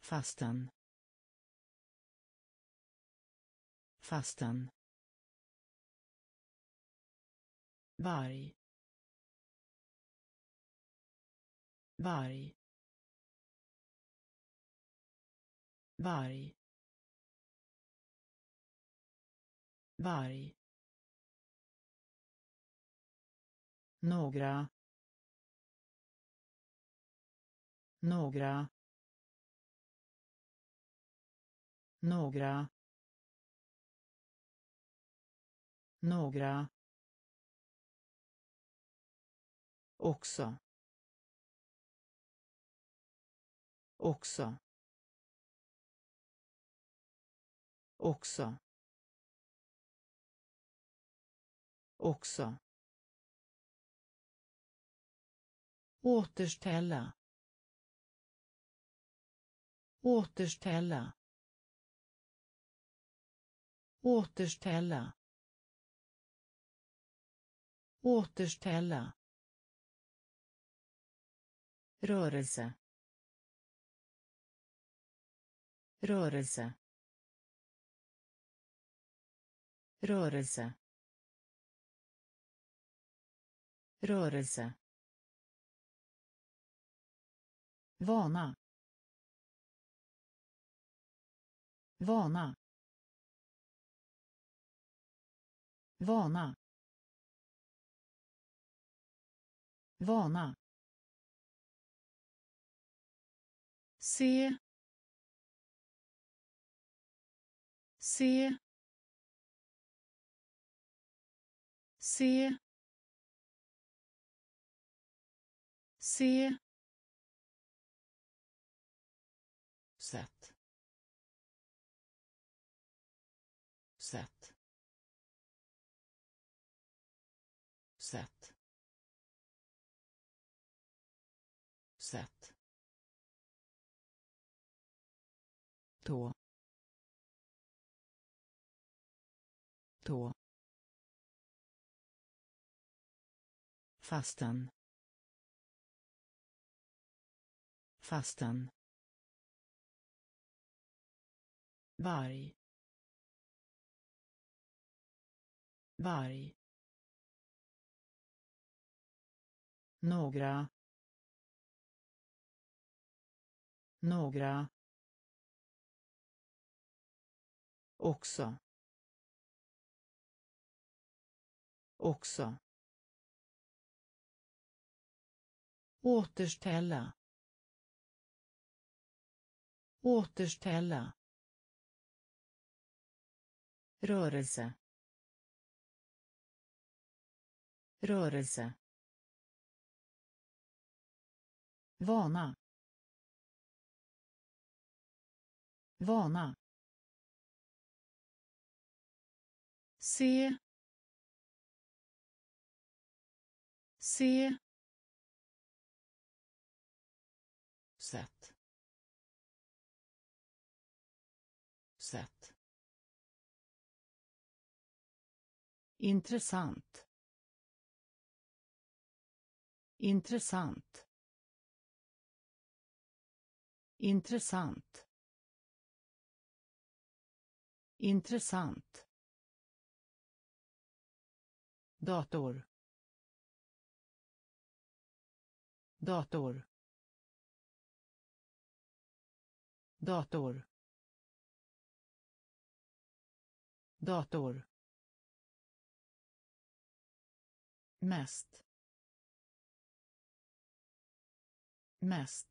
fastan fastan varg. Varg. Varg. Varg. Några. Några. Några. Några. Också. Också. Också. Också. Återställa återställa återställa återställa. Rörelse. Rörelse. Rörelse. Rörelse. Vana. Vana. Vana. Vana. Se. Se. Se. Se. Tå. Tå. Fastan fastan varg. Varg. Några. Några. Också. Också. Återställa. Återställa. Rörelse. Rörelse. Vana. Vana. Se se sätt. Sätt. Intressant. Intressant. Intressant. Intressant dator. Dator. Dator. Dator. Mest. Mest.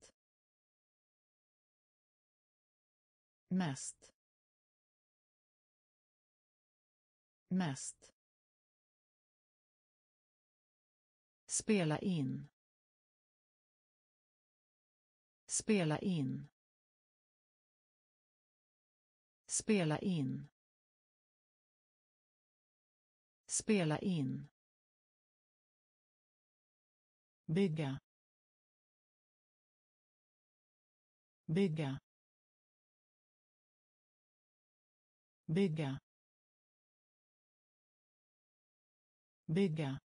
Mest. Mest. Spela in. Spela in. Spela in. Spela in. Bygga. Bygga. Bygga. Bygga.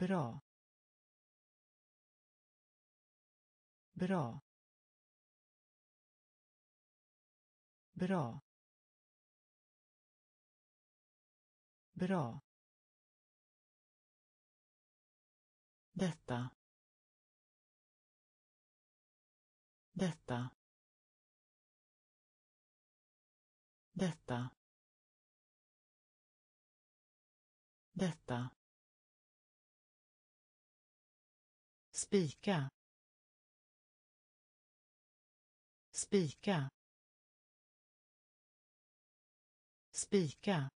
Bra. Bra. Bra. Bra. Detta. Detta. Detta. Detta. Spika. Spika. Spika.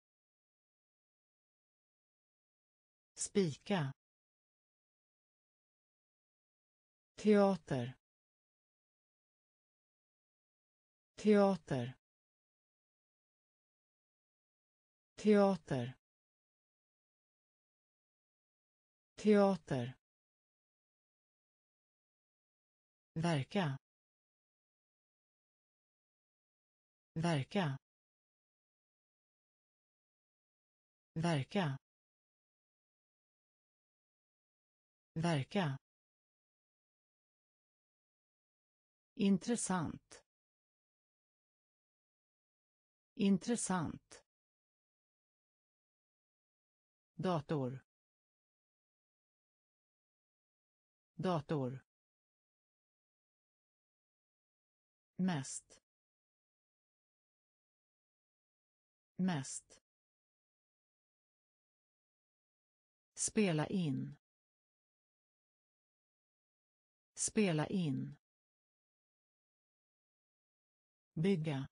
Spika. Teater. Teater. Teater. Teater. Verka. Verka. Verka. Verka. Intressant. Intressant. Dator. Dator. Mest. Mest. Spela in. Spela in. Bygga.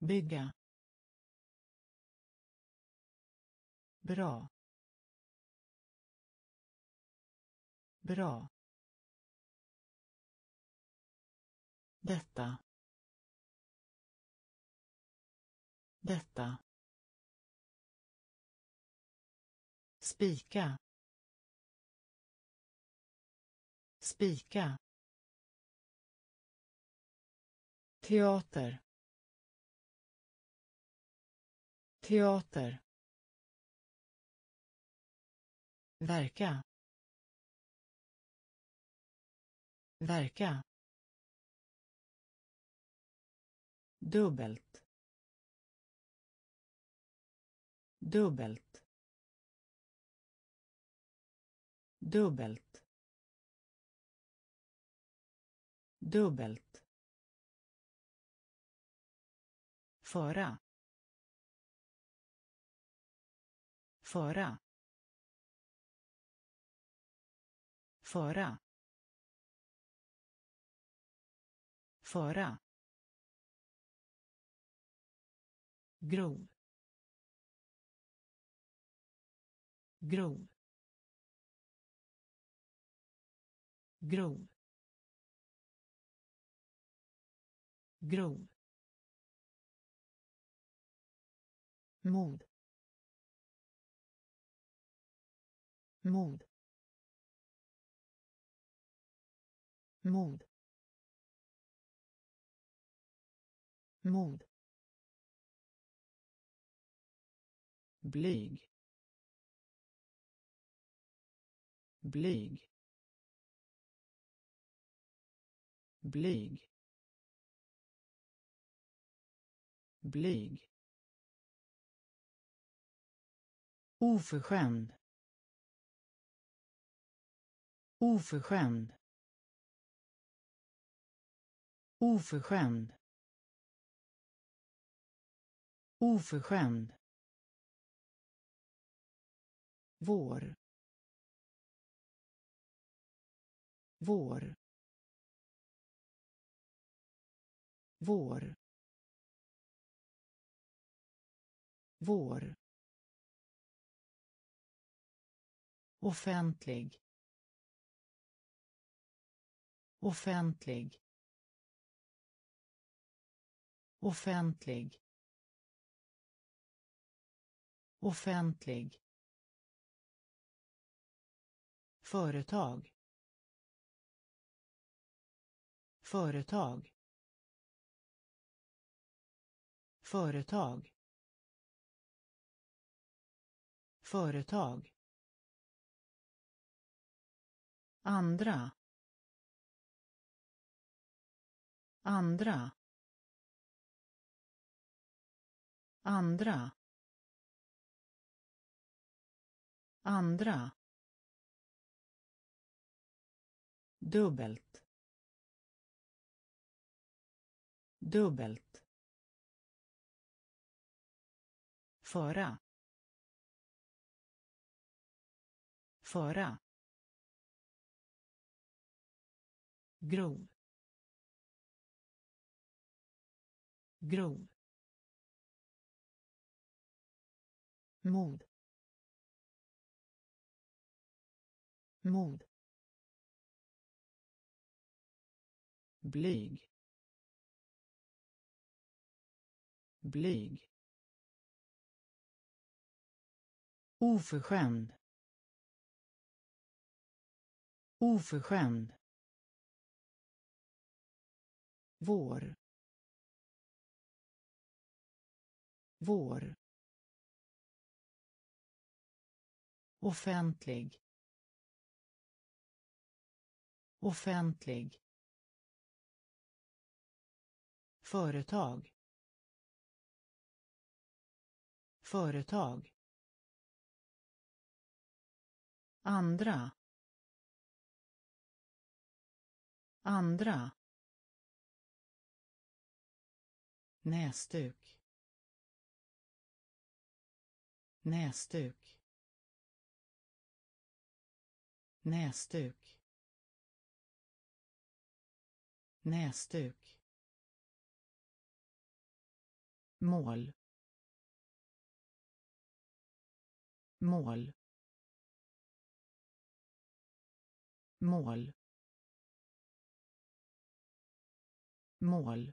Bygga. Bra. Bra. Detta. Detta. Spika. Spika. Teater. Teater. Verka. Verka. Dubbelt. Dubbelt. Dubbelt. Dubbelt. Föra. Föra. Föra. Föra. Grov grov grov grov mod mod mod mod blyg. Blyg. Blyg. Blyg. Oförskämd. Oförskämd. Oförskämd. Oförskämd vår. Vår. Vår. Vår. Offentlig. Offentlig. Offentlig. Offentlig företag. Företag. Företag. Företag. Andra. Andra. Andra. Andra. Dubbelt. Dubbelt. Föra. Föra. Grov. Grov. Mod. Mod. Blyg. Blyg. Oförskämd. Oförskämd. Vår. Vår. Offentlig. Offentlig företag. Företag. Andra. Andra. Näsduk. Näsduk. Näsduk. Näsduk. Mål. Mål. Mål. Mål.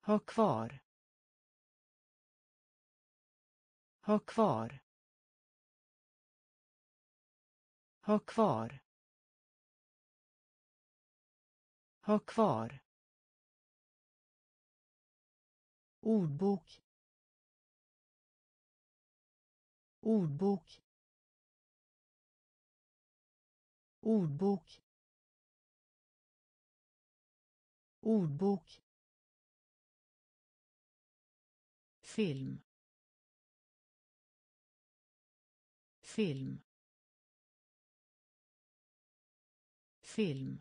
Ha kvar. Ha kvar. Ha kvar. Ha kvar. Ordbok ordbok ordbok ordbok film film film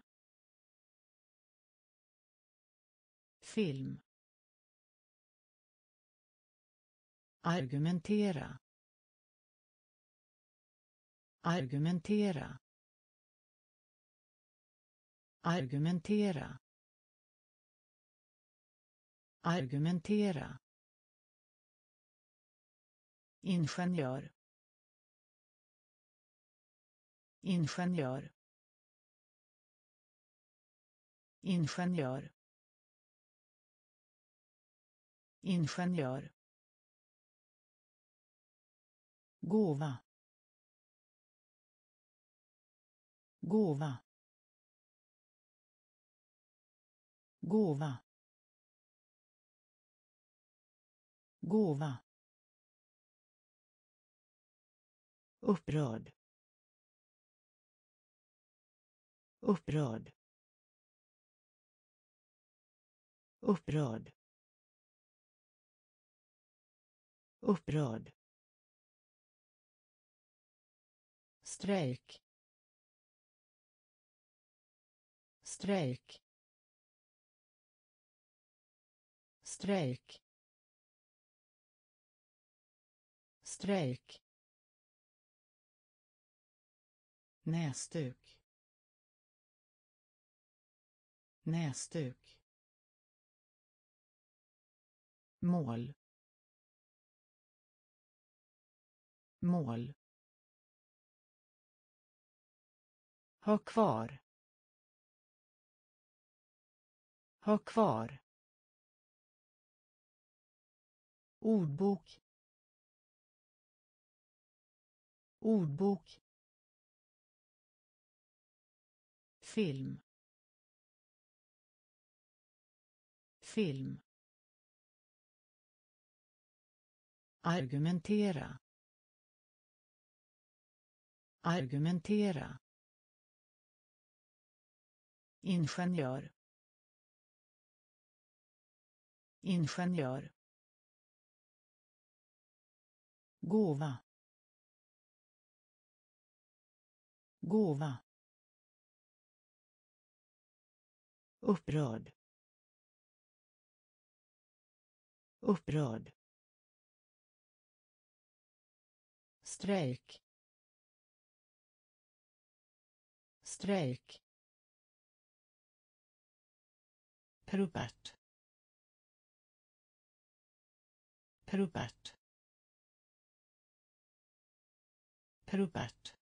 film. Argumentera. Argumentera. Argumentera. Argumentera. Ingenjör. Ingenjör. Ingenjör. Ingenjör. Gåva. Gåva. Gåva. Gåva. Upprörd. Upprörd. Upprörd. Upprörd. Strejk. Strejk. Strejk. Strejk. Näsduk. Näsduk. Mål. Mål. Ha kvar. Ha kvar. Ordbok. Ordbok. Film. Film. Argumentera. Argumentera ingenjör. Ingenjör. Gåva. Gåva. Upprörd. Upprörd. Strejk. Strejk. Rupert. Rupert. Rupert.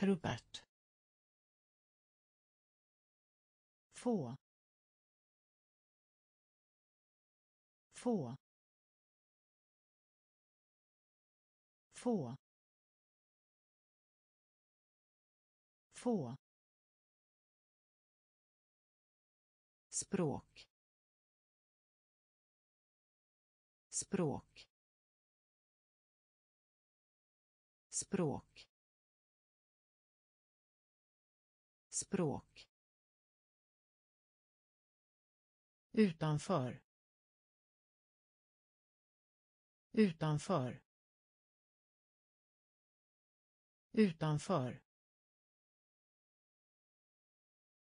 Rupert. Få. Få. Få. Få. Språk. Språk. Språk. Språk. Utanför. Utanför. Utanför.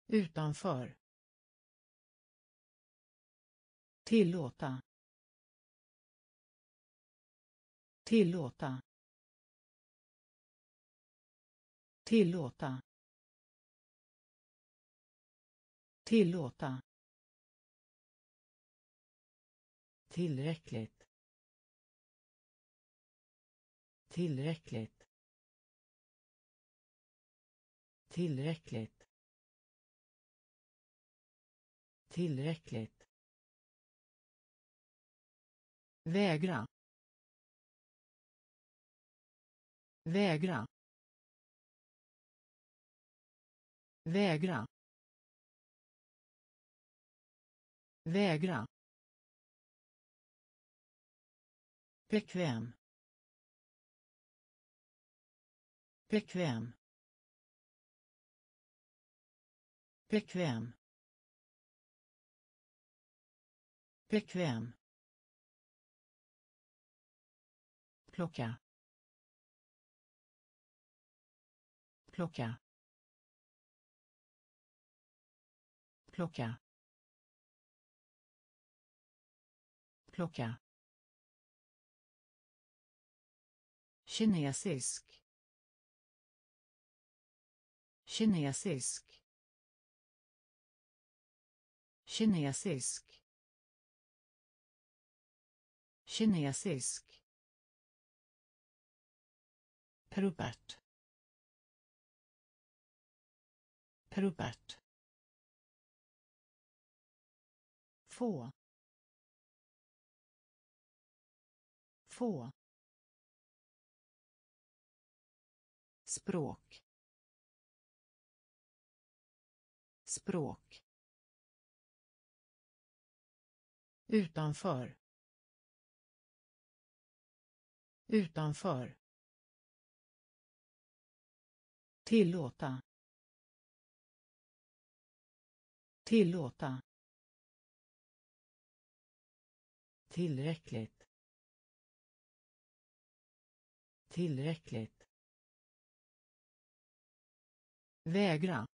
Utanför. Tillåta. Tillåta. Tillåta. Tillåta. Tillräckligt. Tillräckligt. Tillräckligt. Tillräckligt. Vägra. Vägra. Vägra. Vägra. Bekväm. Bekväm. Bekväm. Bekväm. Plocka. Plocka. Plocka. Plocka. Kinesisk. Kinesisk. Kinesisk. Kinesisk. Rupert Rupert få. Få. Språk. Språk. Utanför. Utanför. Tillåta. Tillåta. Tillräckligt. Tillräckligt. Vägra.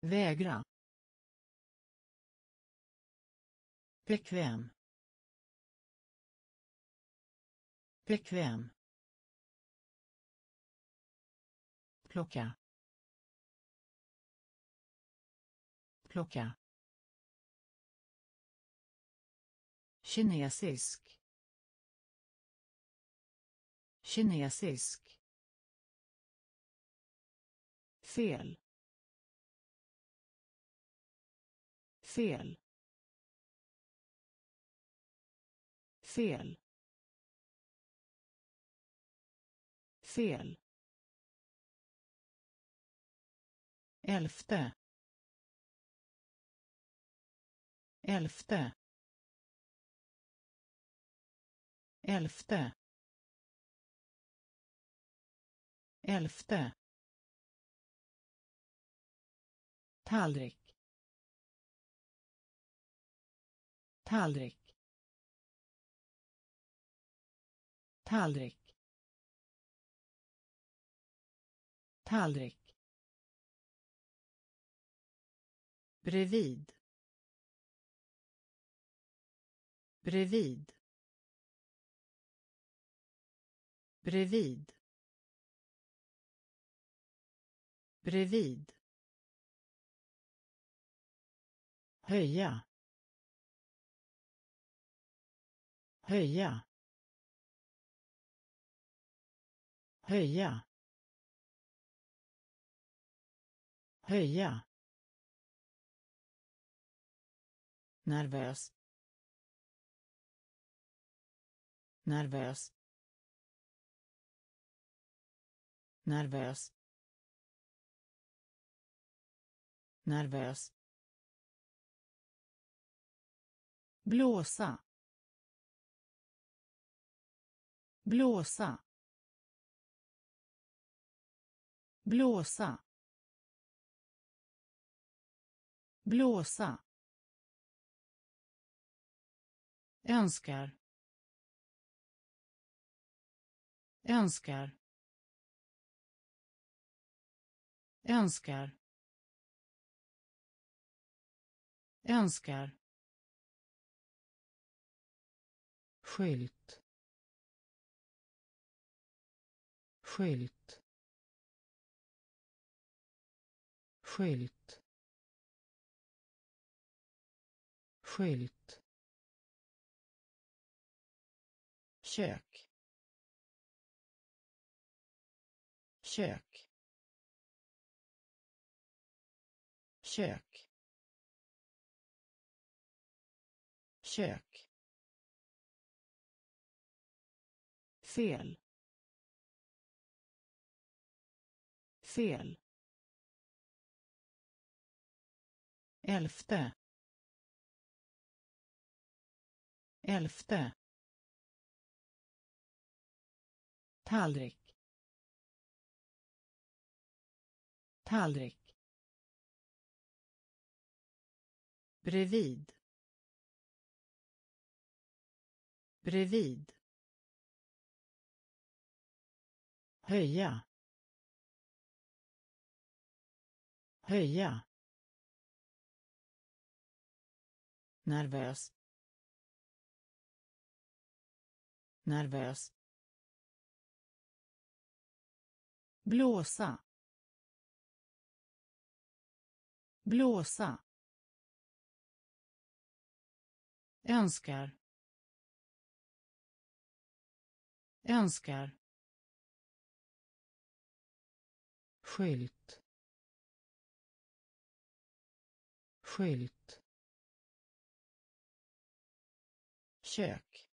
Vägra. Bekväm. Bekväm. Plocka. Plocka. Kinesisk. Kinesisk. Fel. Fel. Fel. Fel. Elfte. Elfte. Elfte. Elfte. Tallrik. Tallrik. Tallrik. Tallrik. Bredvid. Bredvid. Bredvid. Bredvid. Höja. Höja. Höja. Höja. Nervös. Nervös. Nervös. Nervös. Blåsa. Blåsa. Blåsa. Blåsa. Önskar. Önskar. Önskar. Önskar. Skylt. Skylt. Skylt. Skylt. Kök. Kök. Kök. Kök. Fel. Fel. Elfte. Elfte. Tallrik. Tallrik. Bredvid. Bredvid. Höja. Höja. Nervös. Nervös. Blåsa. Blåsa. Önskar. Önskar. Skylt. Skylt. Kök.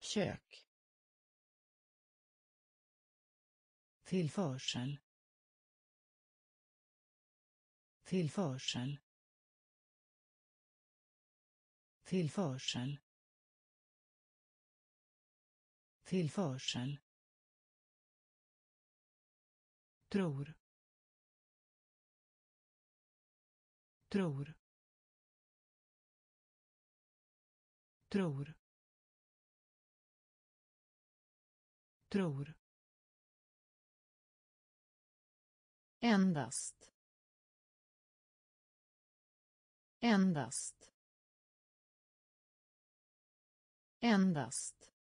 Kök. Tillförsel. Tillförsel. Tillförsel. Tillförsel. Tror. Tror. Tror. Tror. Endast endast endast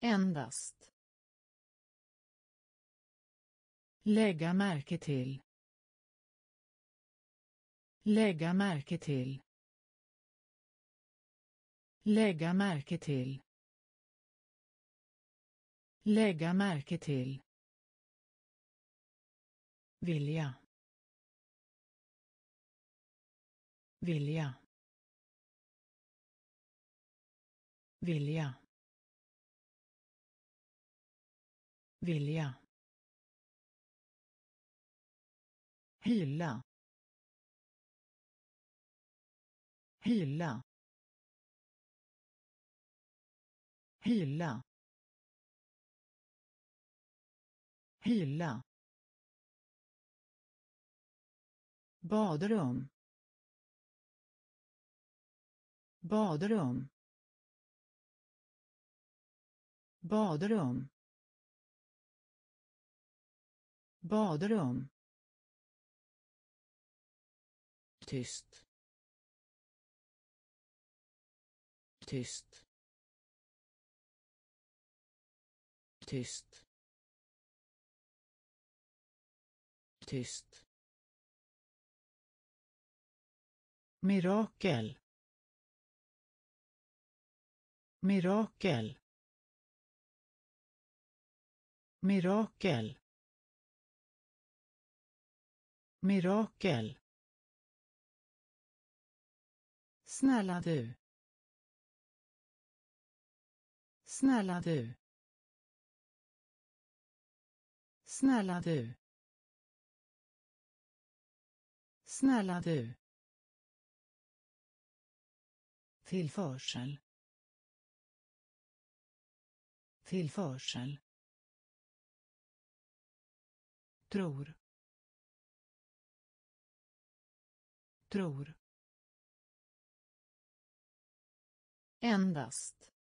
endast Lägga märke till. Lägga märke till. Lägga märke till. Lägga märke till. Vilja. Vilja. Vilja. Vilja. hylla hylla hylla hylla badrum. Badrum. Badrum. Badrum. Tyst. Tyst. Tyst. Tyst. Mirakel mirakel mirakel mirakel Snälla du. Snälla du. Snälla du. Snälla du. Tillförsel. Tillförsel. Tror. Tror. endast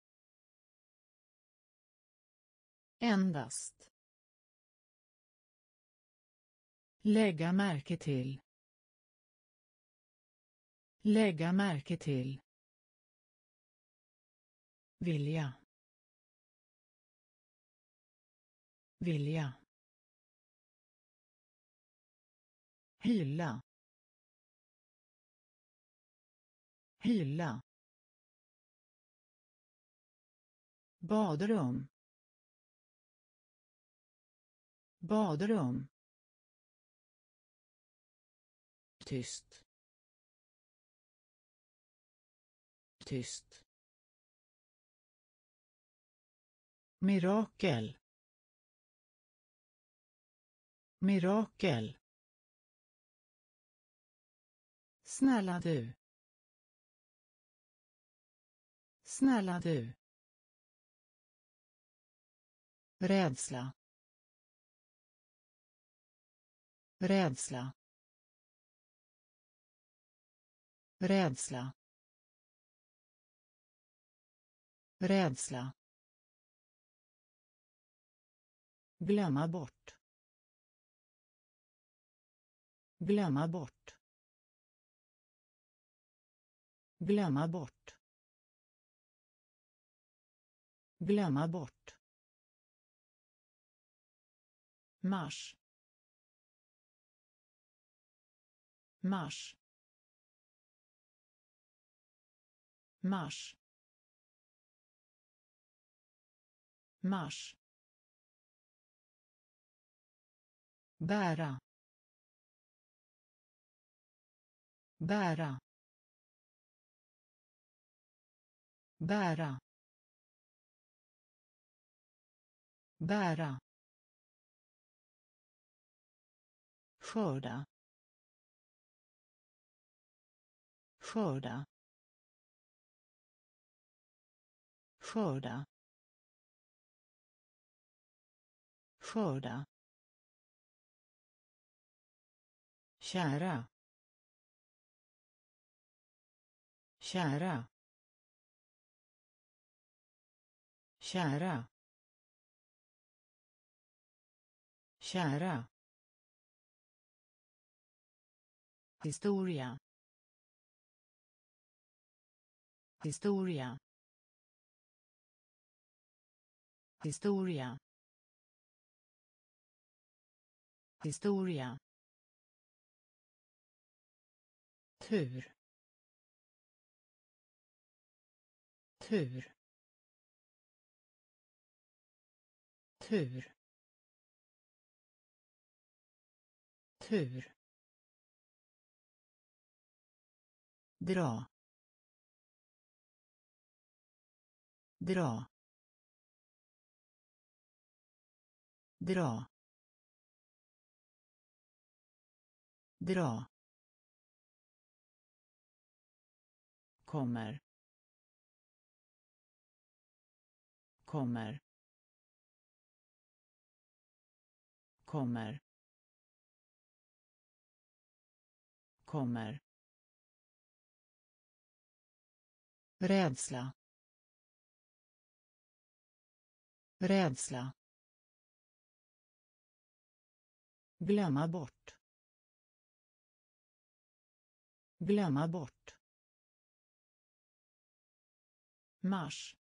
endast lägga märke till lägga märke till vilja. Vilja. Hylla. Hylla. Badrum. Badrum. Tyst. Tyst. Mirakel. Mirakel. Snälla du. Snälla du. Rädsla. Rädsla. Rädsla. Rädsla. Glömma bort. Glömma bort. Glömma bort. Glömma bort. Mars. Mars. Mars. Mars. Bära. Bära. Bära. Bära. Skörda. Skörda. Skörda. Skörda. Kära. Kära. Kära. Kära. Historia. Historia. Historia. Historia. Tur. Tur. Tur. Tur. Dra. Dra. Dra. Dra. Kommer. Kommer. Kommer. Kommer. Rädsla. Rädsla. Glömma bort. Glömma bort. Mars.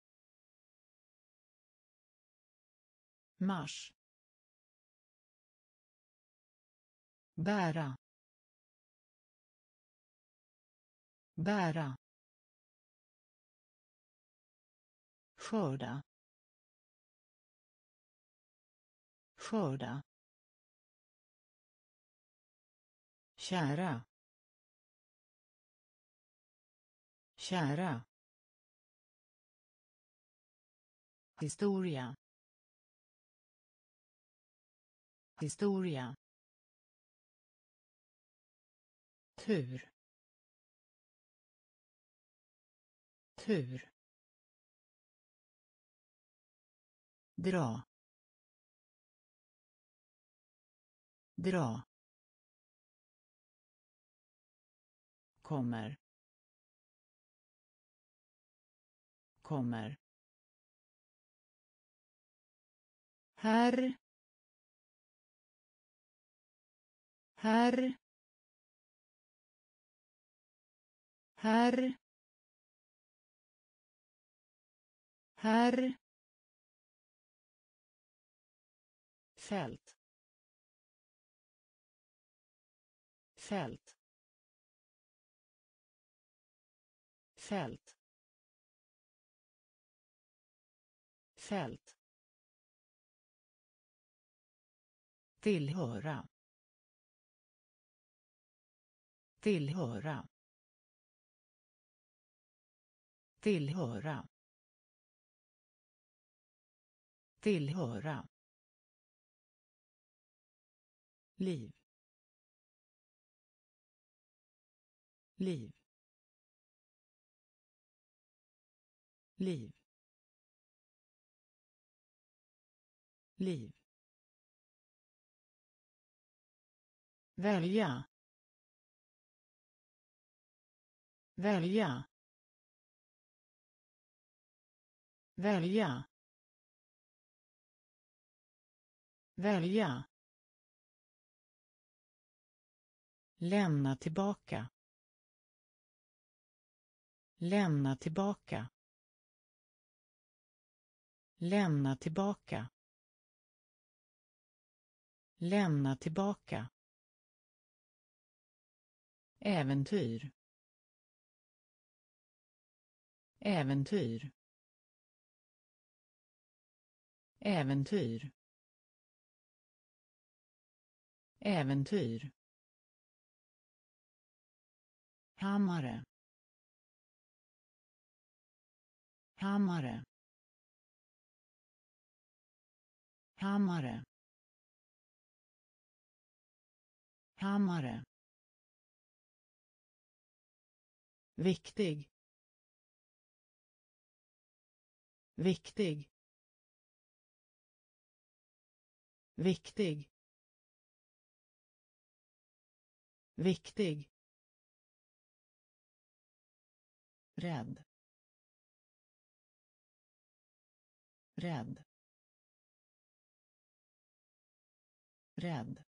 Mars. Bära. Bära. Skörda. Skörda. Kära. Kära. Historia. Historia. Tur. Tur. Dra. Dra. Kommer. Kommer. Herr herr herr herr fält. Fält. Fält. Fält. Tillhöra tillhöra tillhöra tillhöra. Liv. Liv. Liv. Liv. Välja. Välja. Välja. Välja. Lämna tillbaka. Lämna tillbaka. Lämna tillbaka. Lämna tillbaka äventyr. Äventyr. Äventyr. Äventyr. Hammare. Hammare. Hammare. Hammare. Viktig. Viktig. Viktig. Viktig. Rädd. Rädd. Rädd.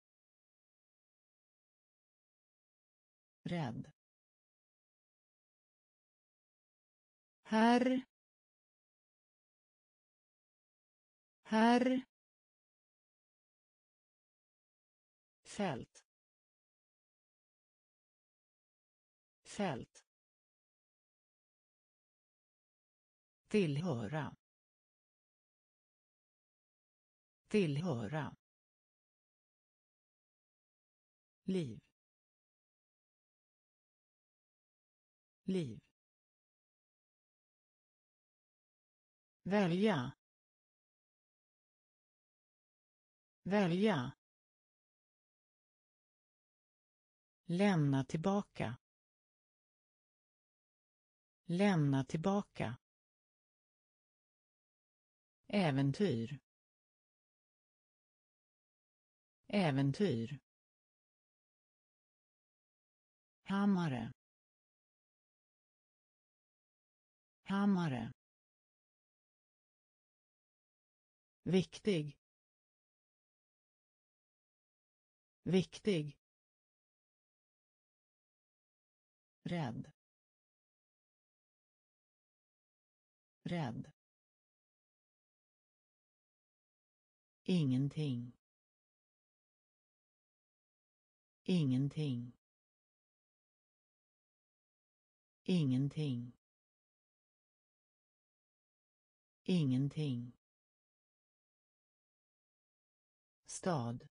Rädd. Herr herr fält. Fält. Tillhöra. Tillhöra. Liv. Liv. Välja. Välja. Lämna tillbaka. Lämna tillbaka. Äventyr. Äventyr. Hammare. Hammare. Viktig. Viktig. Rädd. Rädd. Ingenting. Ingenting. Ingenting. Ingenting. Stad.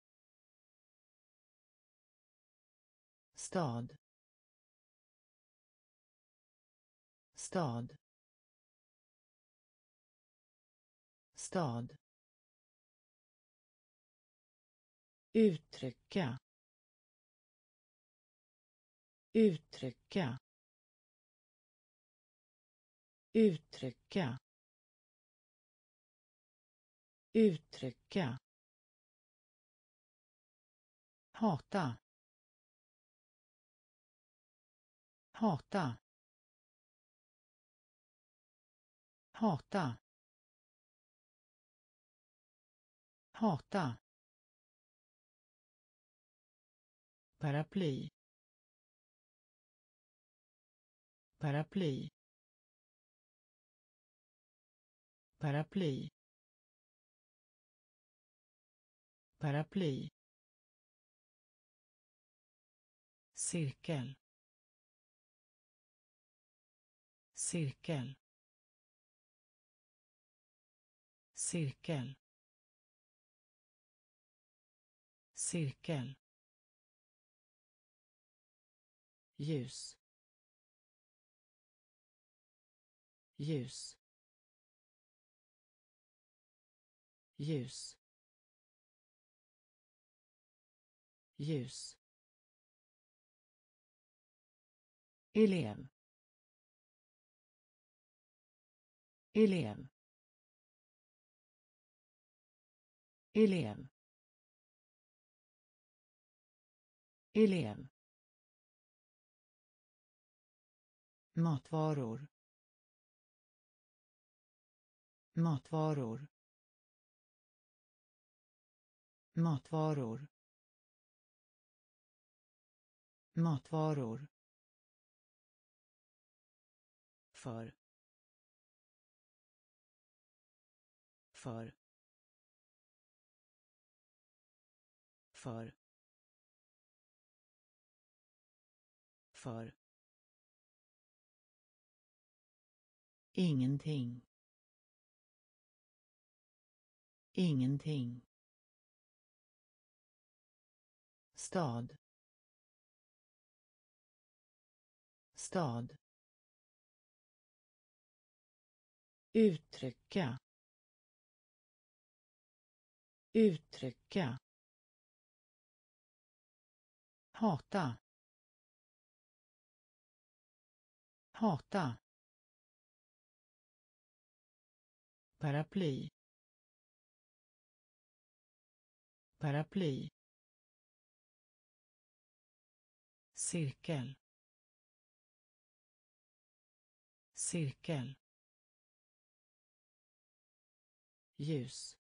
Stad. Stad. Stad. Uttrycka. Uttrycka. Uttrycka. Uttrycka hata. Hata. Hata. Hata. Paraply. Paraply. Paraply. Paraply. Cirkel. Cirkel. Cirkel. Cirkel. Ljus. Ljus. Ljus. Ljus. Elev. Elev. Elev. Elev. Matvaror. Matvaror. Matvaror. Matvaror. För för för för. Ingenting. Ingenting. Stad. Stad. Uttrycka uttrycka hata hata paraply paraply cirkel cirkel. Ljus.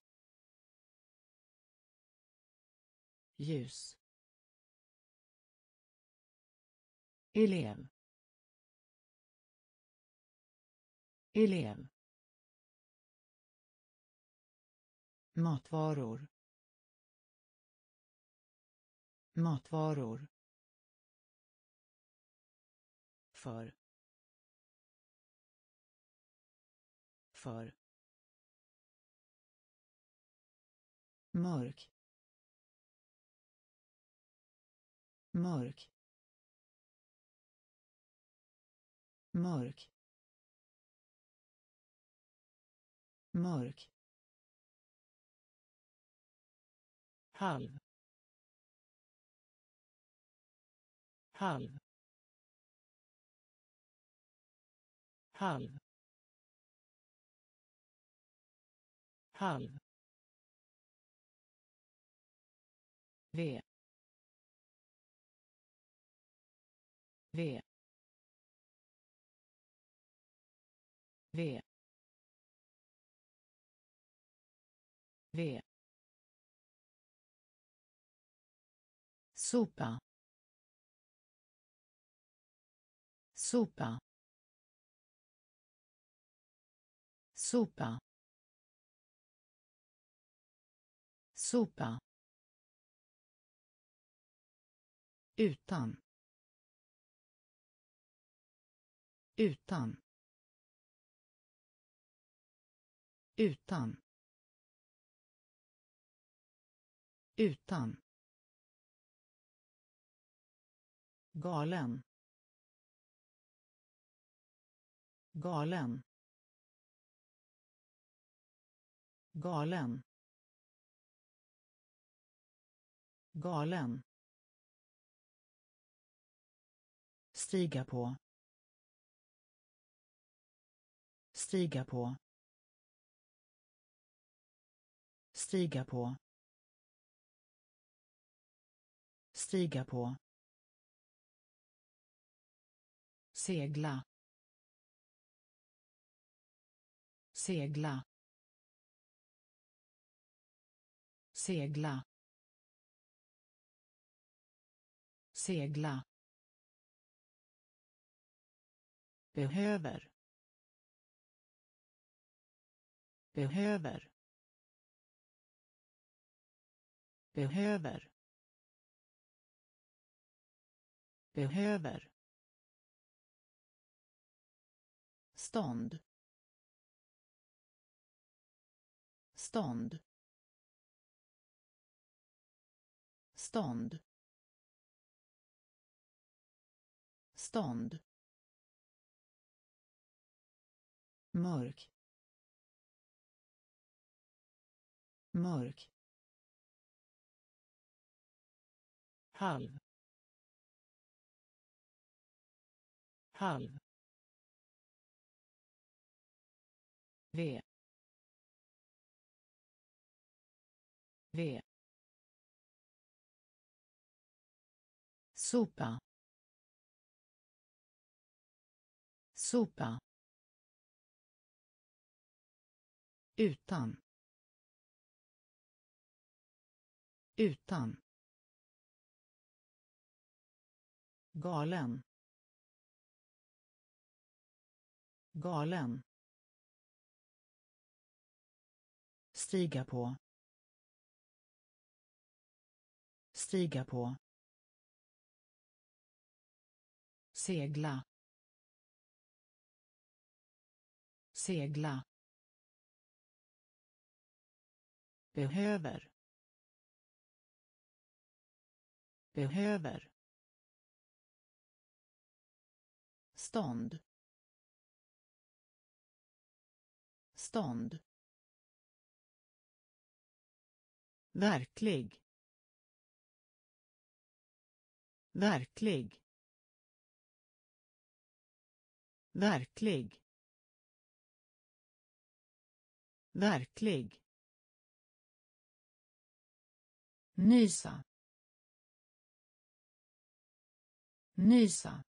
Ljus. Elev. Elev. Matvaror. Matvaror. För. För. Mörk. Mörk. Mörk. Mörk. Halv. Halv. Halv. Halv. V V V V sopa sopa sopa sopa utan. Utan. Utan. Utan. Galen. Galen. Galen. Galen. Stiga på. Stiga på. Stiga på. Stiga på. Segla. Segla. Segla. Segla. Behöver. Behöver. Behöver. Behöver. Stånd. Stånd. Stånd. Stånd. Mörk. Mörk. Halv. Halv. V. V. Sopa. Sopa. Utan. Utan. Galen. Galen. Stiga på. Stiga på. Segla. Segla. Behöver. Behöver. Stånd. Stånd. Verklig. Verklig. Verklig. Verklig. Nysa. Nysa.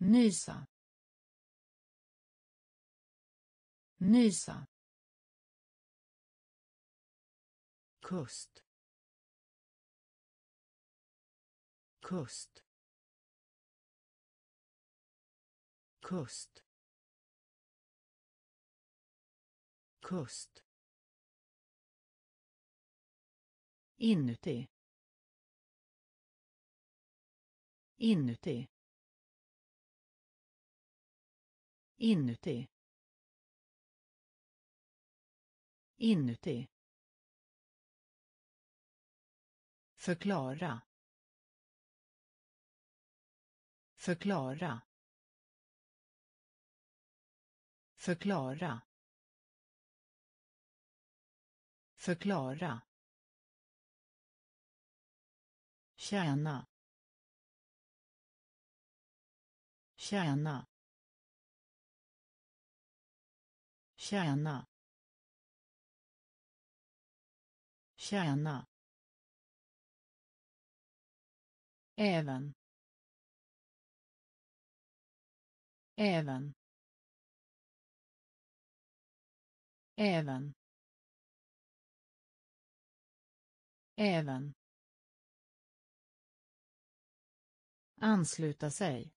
Nysa. Nysa. Kust kust kust kust inuti. Inuti. Inuti. Inuti. Förklara. Förklara. Förklara. Förklara. Tjäna. Tjäna. Tjäna. Tjäna. Även. Även. Även. Även. Ansluta sig.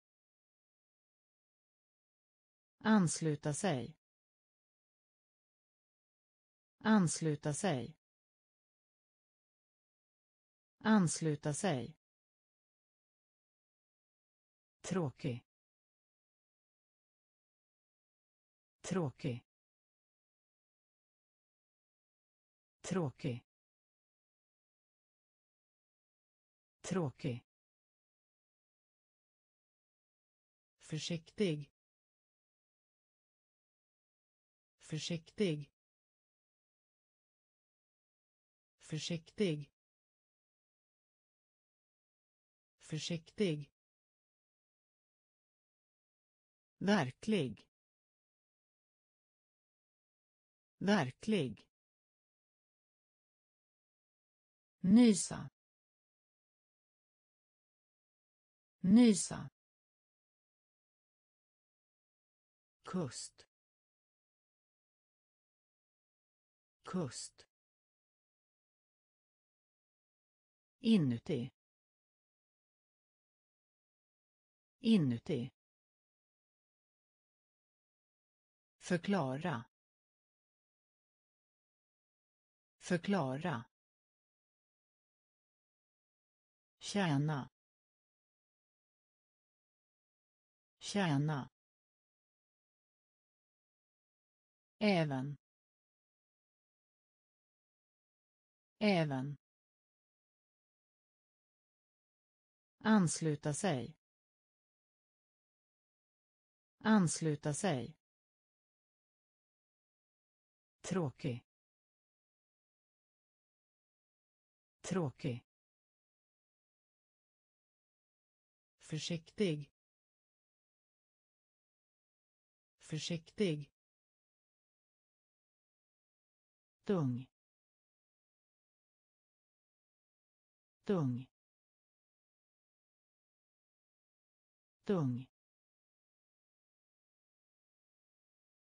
Ansluta sig. Ansluta sig. Ansluta sig. Tråkig. Tråkig. Tråkig. Tråkig. Försiktig. Försiktig. Försiktig. Försiktig. Verklig. Verklig. Nysa. Nysa. Kust. Kust. Inuti. Inuti. Förklara. Förklara. Tjäna. Tjäna. Även. Även. Ansluta sig. Ansluta sig. Tråkig. Tråkig. Försiktig. Försiktig. Tung. Tung. Tung.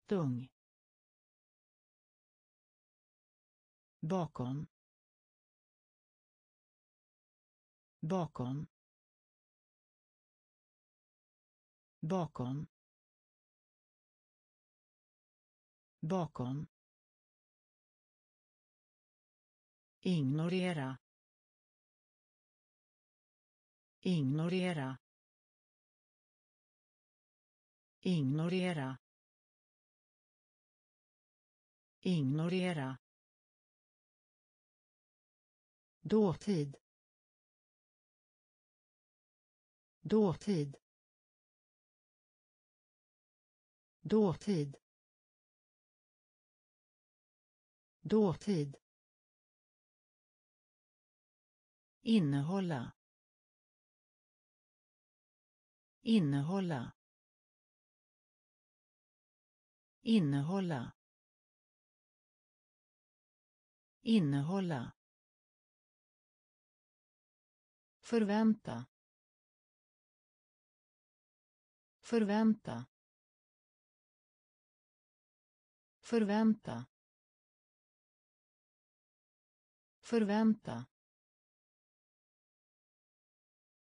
Tung. Bakom. Bakom. Bakom. Bakom ignorera. Ignorera. Ignorera. Ignorera. Dåtid. Dåtid. Dåtid. Dåtid. Innehålla. Innehålla. Innehålla. Innehålla. Förvänta. Förvänta. Förvänta. Förvänta.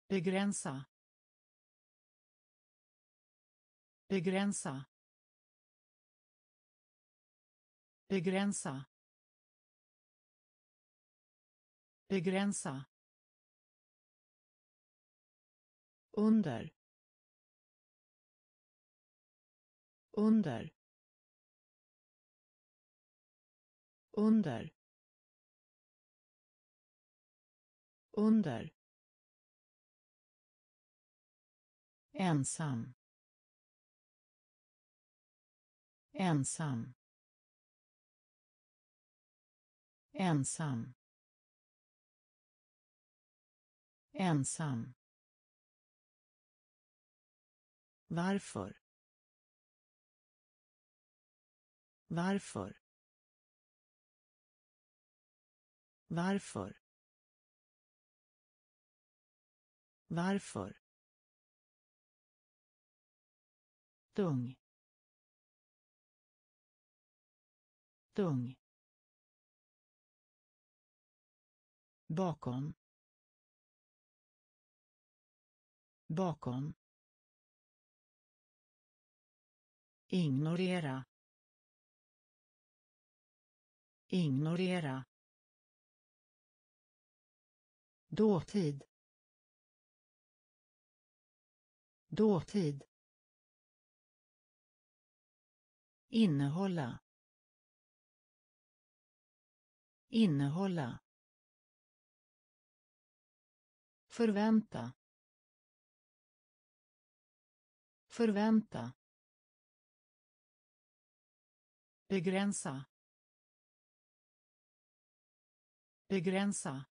Begränsa begränsa begränsa begränsa. Under. Under. Under. Under. Ensam. Ensam. Ensam. Ensam. Varför? Varför? Varför? Varför? Tung. Tung. Bakom. Bakom. Ignorera. Ignorera. Dåtid. Dåtid. Innehålla. Innehålla. Förvänta. Förvänta. Begränsa. Begränsa.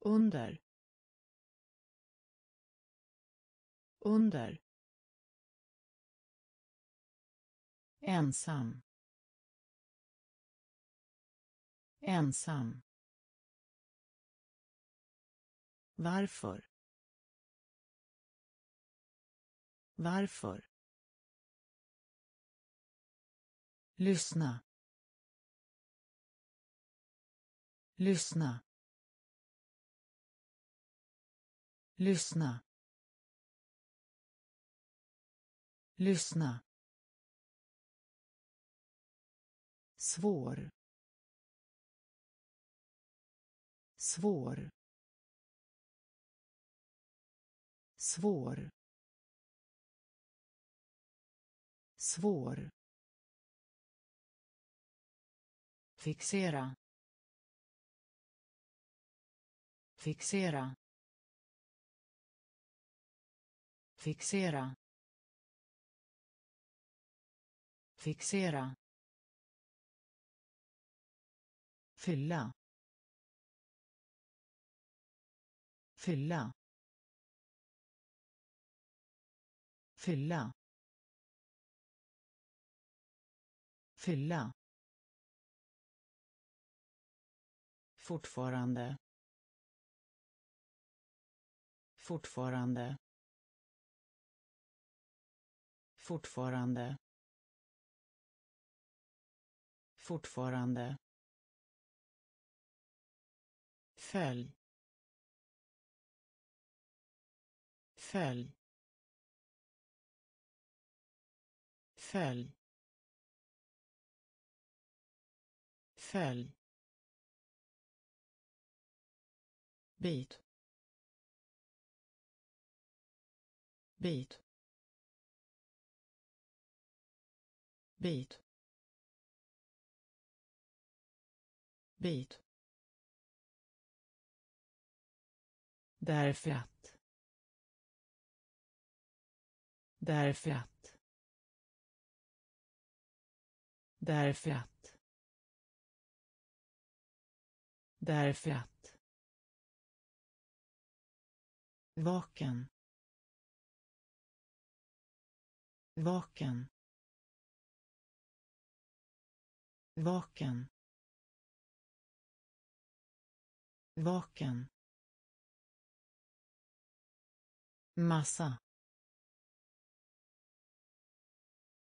Under. Under. Ensam. Ensam. Varför? Varför? Lyssna. Lyssna. Lyssna. Lyssna. Svår. Svår. Svår. Svår. Fixera. Fixera. Fixera. Fixera. Fylla. Fylla. Fylla. Fylla. Fortfarande. Fortfarande. Fortfarande. Fortfarande. Följ. Följ. Följ. Följ. Bit bit bit bit Därför att. Därför att. Därför att. Därför att. Vaken. Vaken. Vaken. Vaken. Massa.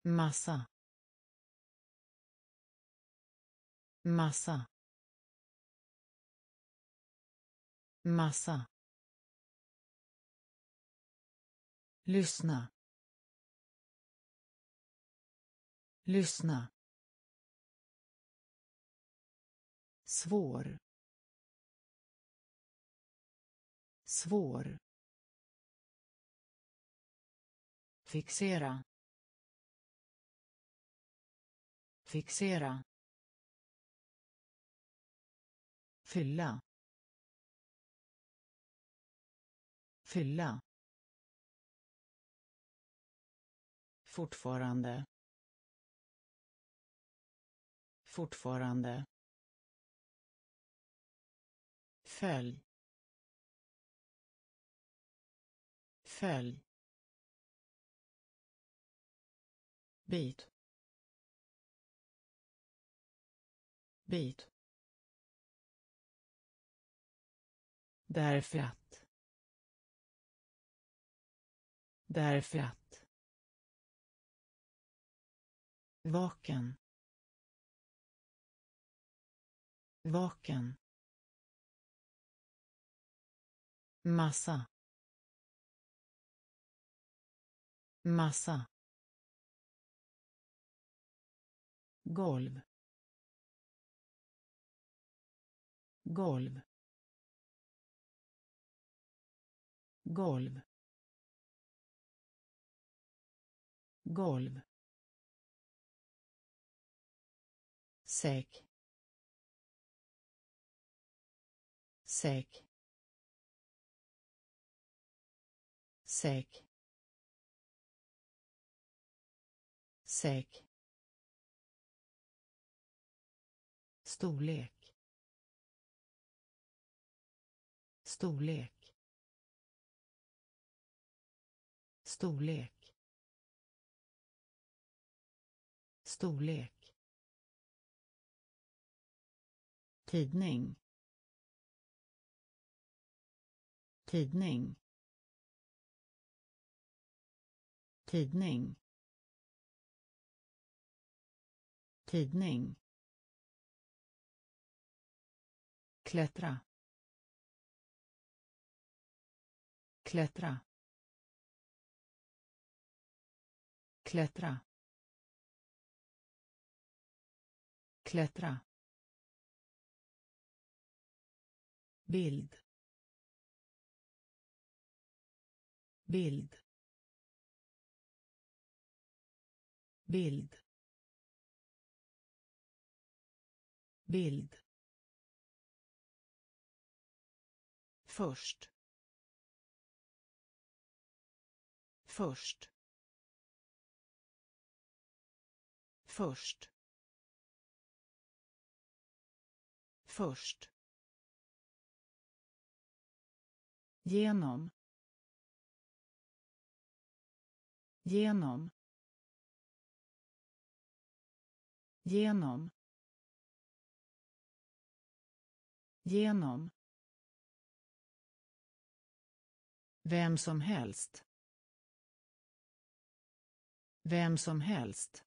Massa. Massa. Massa. Lyssna. Lyssna. Svår. Svår. Fixera. Fixera. Fylla. Fylla. Fortfarande. Fortfarande. Följ. Följ. Bit. Bit. Därför att. Därför att. Vaken. Vaken. Massa. Massa. Golv. Golv. Golv. Golv. Säck. Säck. Säck. Säck. Storlek. Storlek. Storlek. Storlek. Tidning. Tidning. Tidning. Tidning. Klättra. Klättra. Klättra. Klättra. Bild. Bild. Bild. Bild. Först. Först. Först. Först. Genom. Genom. Genom. Genom. Vem som helst. Vem som helst.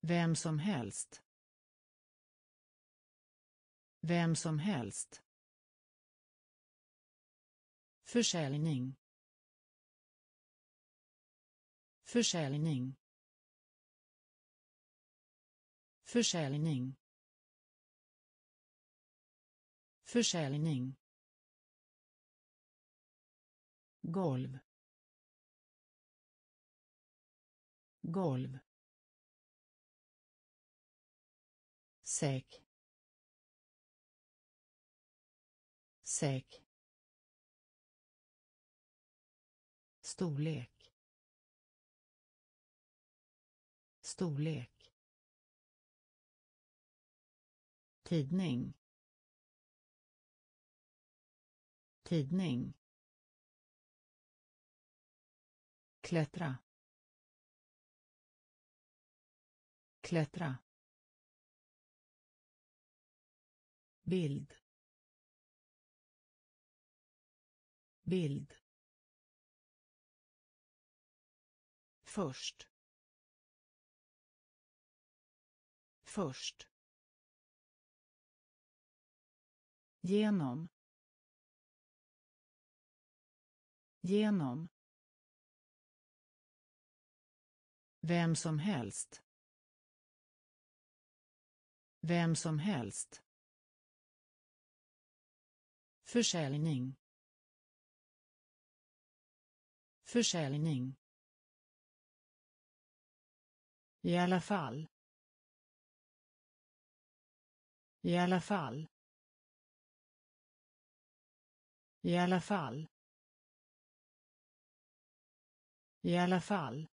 Vem som helst. Vem som helst. Försäljning. Försäljning. Försäljning. Försäljning. Golv. Golv. Säck. Säck. Storlek. Storlek. Tidning. Tidning. Klättra. Klättra. Bild. Bild. Först. Först. Genom. Genom. Vem som helst. Vem som helst. Försäljning. Försäljning. I alla fall. I alla fall. I alla fall. I alla fall.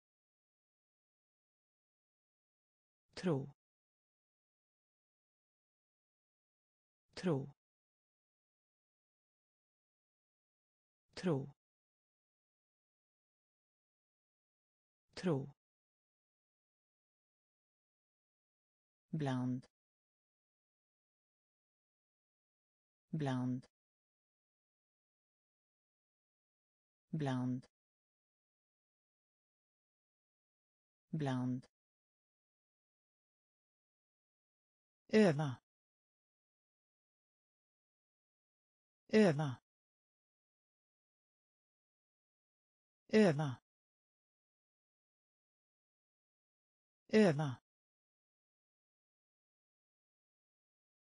Tro. Tro. Tro. Tro. Bland. Bland. Bland. Bland. Öva. Öva. Öva. Öva.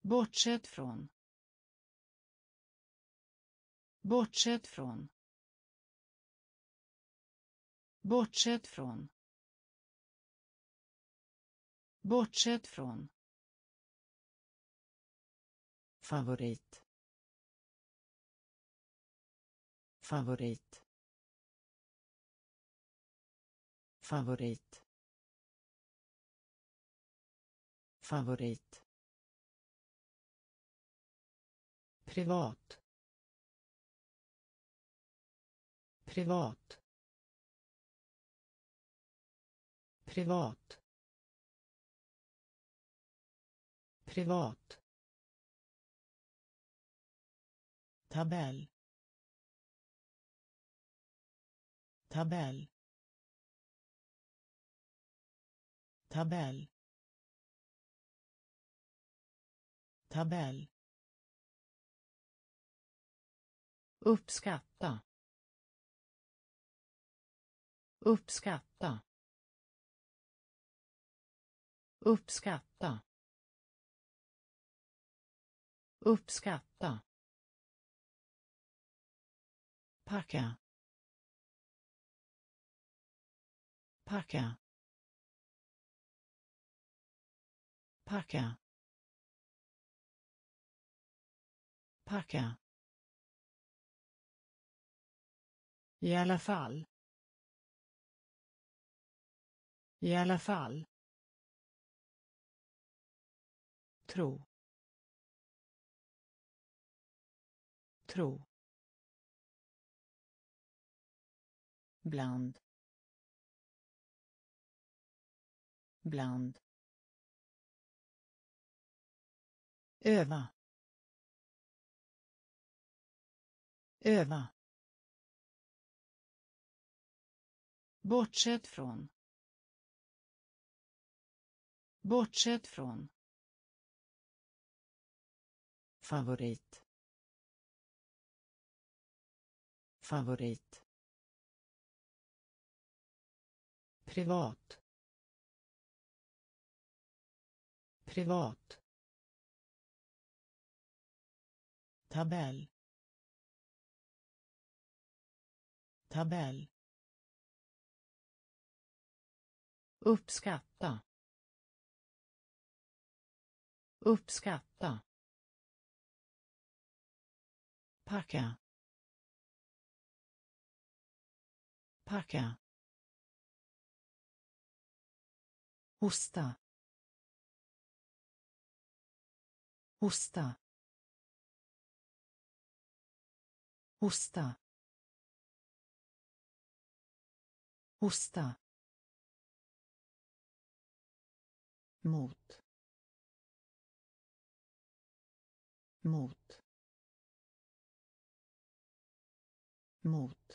Bortsett från. Bortsett från. Bortsett från. Bortsett från favorit. Favorit. Favorit. Favorit. Privat. Privat. Privat. Privat. Tabell. Tabell. Tabell. Tabell. Uppskatta. Uppskatta. Uppskatta. Uppskatta. Packa packa packa packa I alla fall. I alla fall. Tro. Tro. Bland. Bland. Öva. Öva. Bortsett från. Bortsett från. Favorit. Favorit. Privat. Privat. tabell. Tabell. Uppskatta. Uppskatta. Packa. Packa. Hosta hosta hosta hosta mot mot mot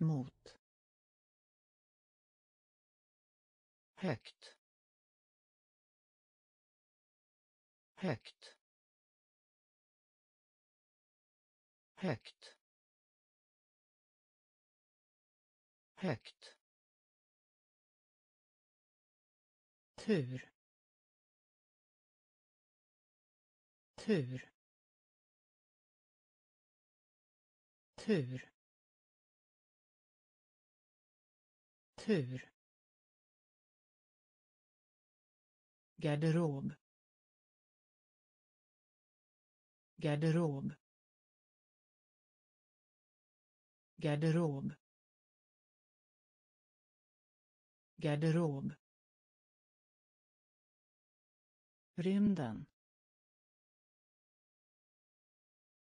mot högt. Högt. Högt. Högt. Tur. Tur. Tur. Tur. Garderob. Garderob. Garderob. Garderob. Rymden.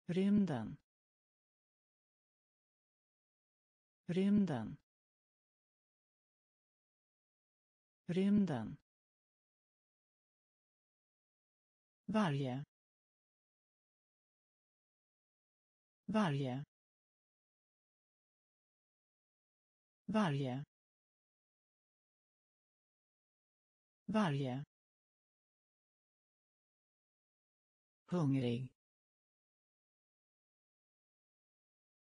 Rymden. Rymden. Rymden. Varje. Varje. Varje. Varje. Hungrig.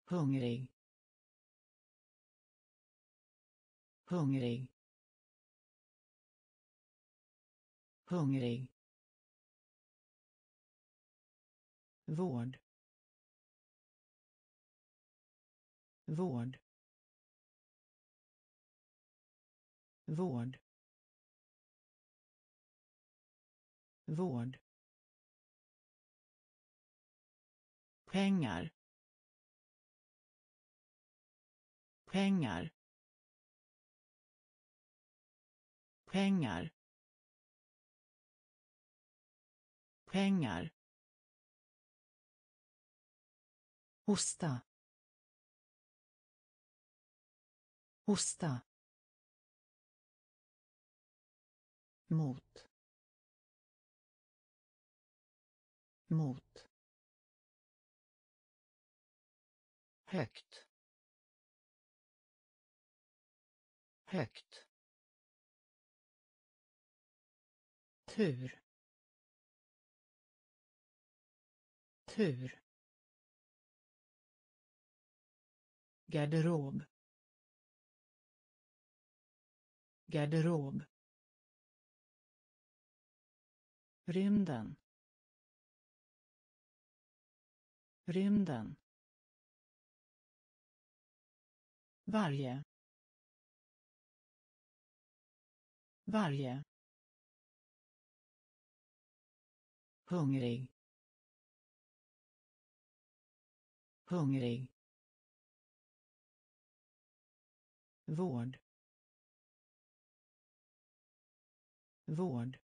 Hungrig. Hungrig. Hungrig. Vård. Vård. Vård. Vård. Pengar. Pengar. Pengar. Pengar. Hosta. Hosta. Mot. Mot. Högt. Högt. Tur. Tur. Garderob. Garderob. Rymden. Rymden. Varje. Varje. Hungrig. Hungrig. Vård. Vård.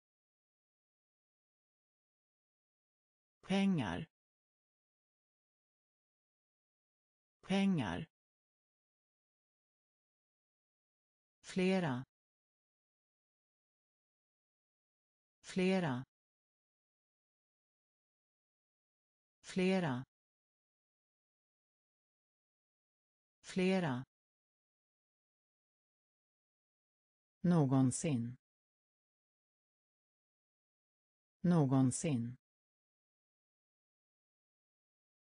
Pengar. Pengar. Flera. Flera. Flera. Flera. Någonsin. Någonsin.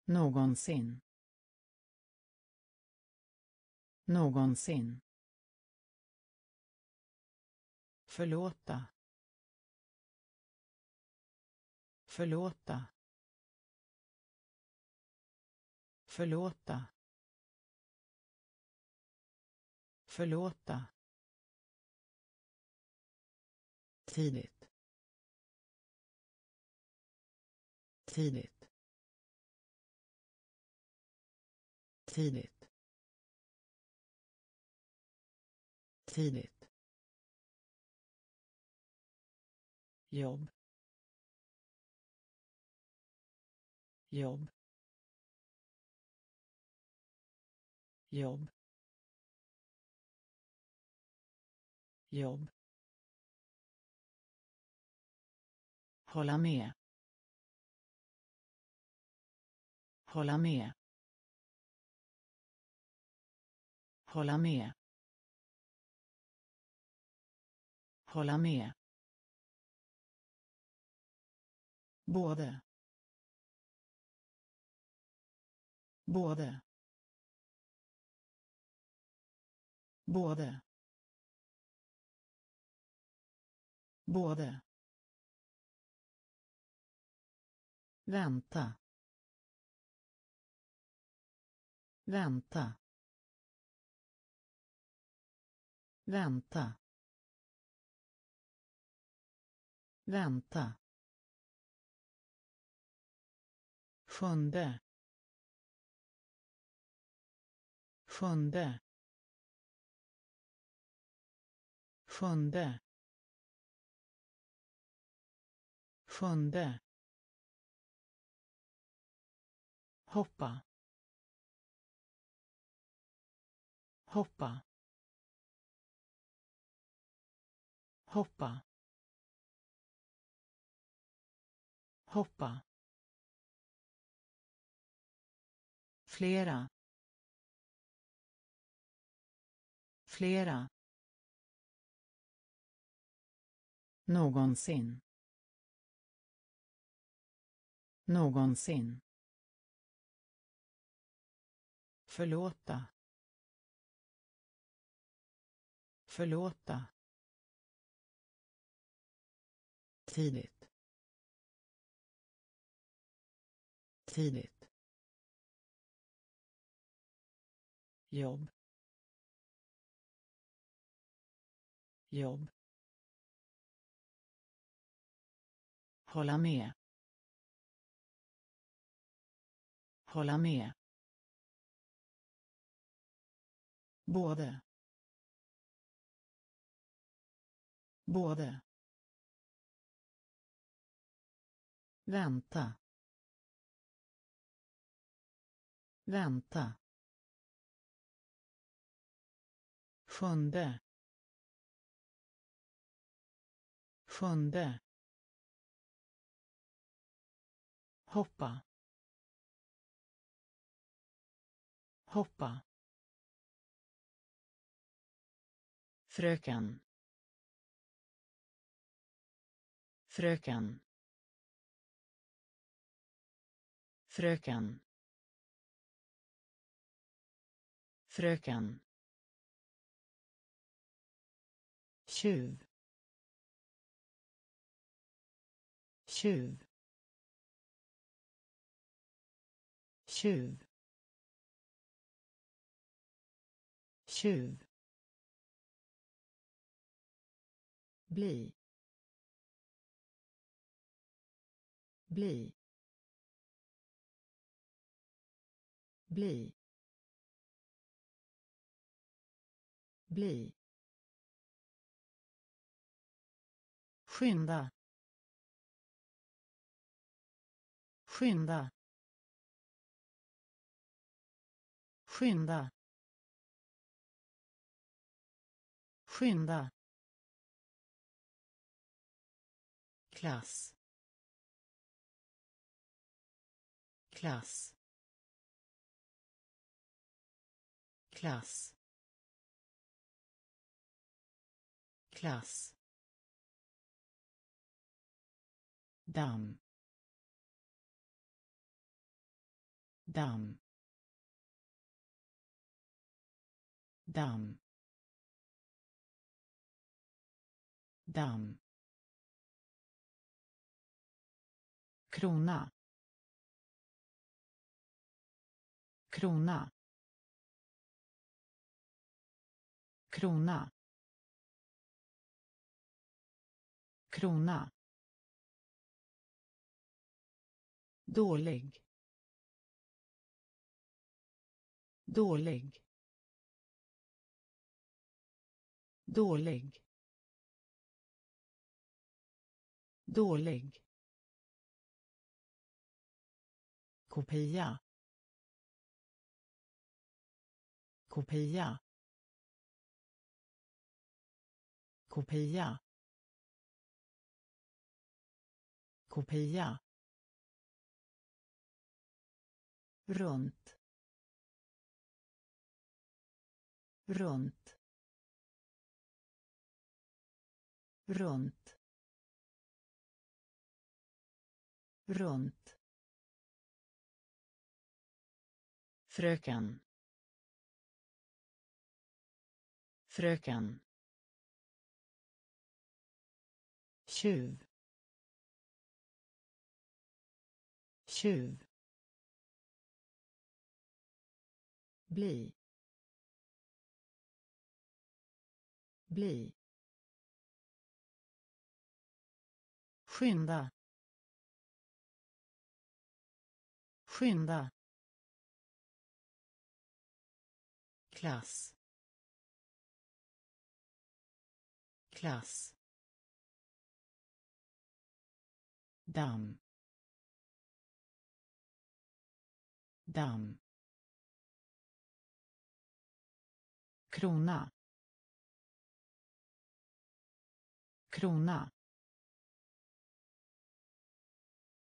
Någonsin. Någonsin. Förlåta. Förlåta. Förlåta. Förlåta. Tidigt. Tidigt. Tidigt. Tidigt. Jobb. Jobb. Jobb. Jobb. Hålla med. Hålla med. Hålla med. Hålla med. Både. Både. Både. Både. Vänta. Vänta. Vänta. Vänta. Sjunde. Sjunde. Sjunde. Sjunde. Hoppa. Hoppa. Hoppa. Hoppa. Flera. Flera. Någonsin. Någonsin. Förlåta. Förlåta. Tidigt. Tidigt. Jobb. Jobb. Hålla med. Hålla med. Både. Både. Vänta. Vänta. Sjunde. Sjunde. Hoppa. Hoppa. Fröken. Fröken. Fröken. Fröken. Tjuv. Tjuv. Tjuv. Tjuv. Bli. Bli. Bli. Bli. Skynda. Skynda. Skynda. Skynda. Klass. Klass. Klass. Klass. Damm damm damm damm krona. Krona. Krona. Krona. Dålig. Dålig. Dålig. Dålig. Kopia. Kopia. Kopia. Kopia. Runt. Runt. Runt. Runt. Fröken. Fröken. Tjuv. Tjuv. Bli. Bli. Skynda. Skynda. Klass. Klass. Damm. Damm. Krona. Krona.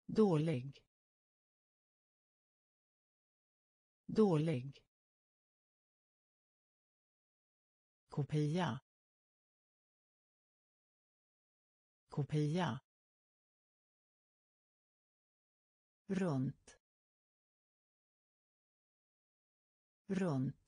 Dålig. Dålig. Kopia. Kopia. Runt. Runt.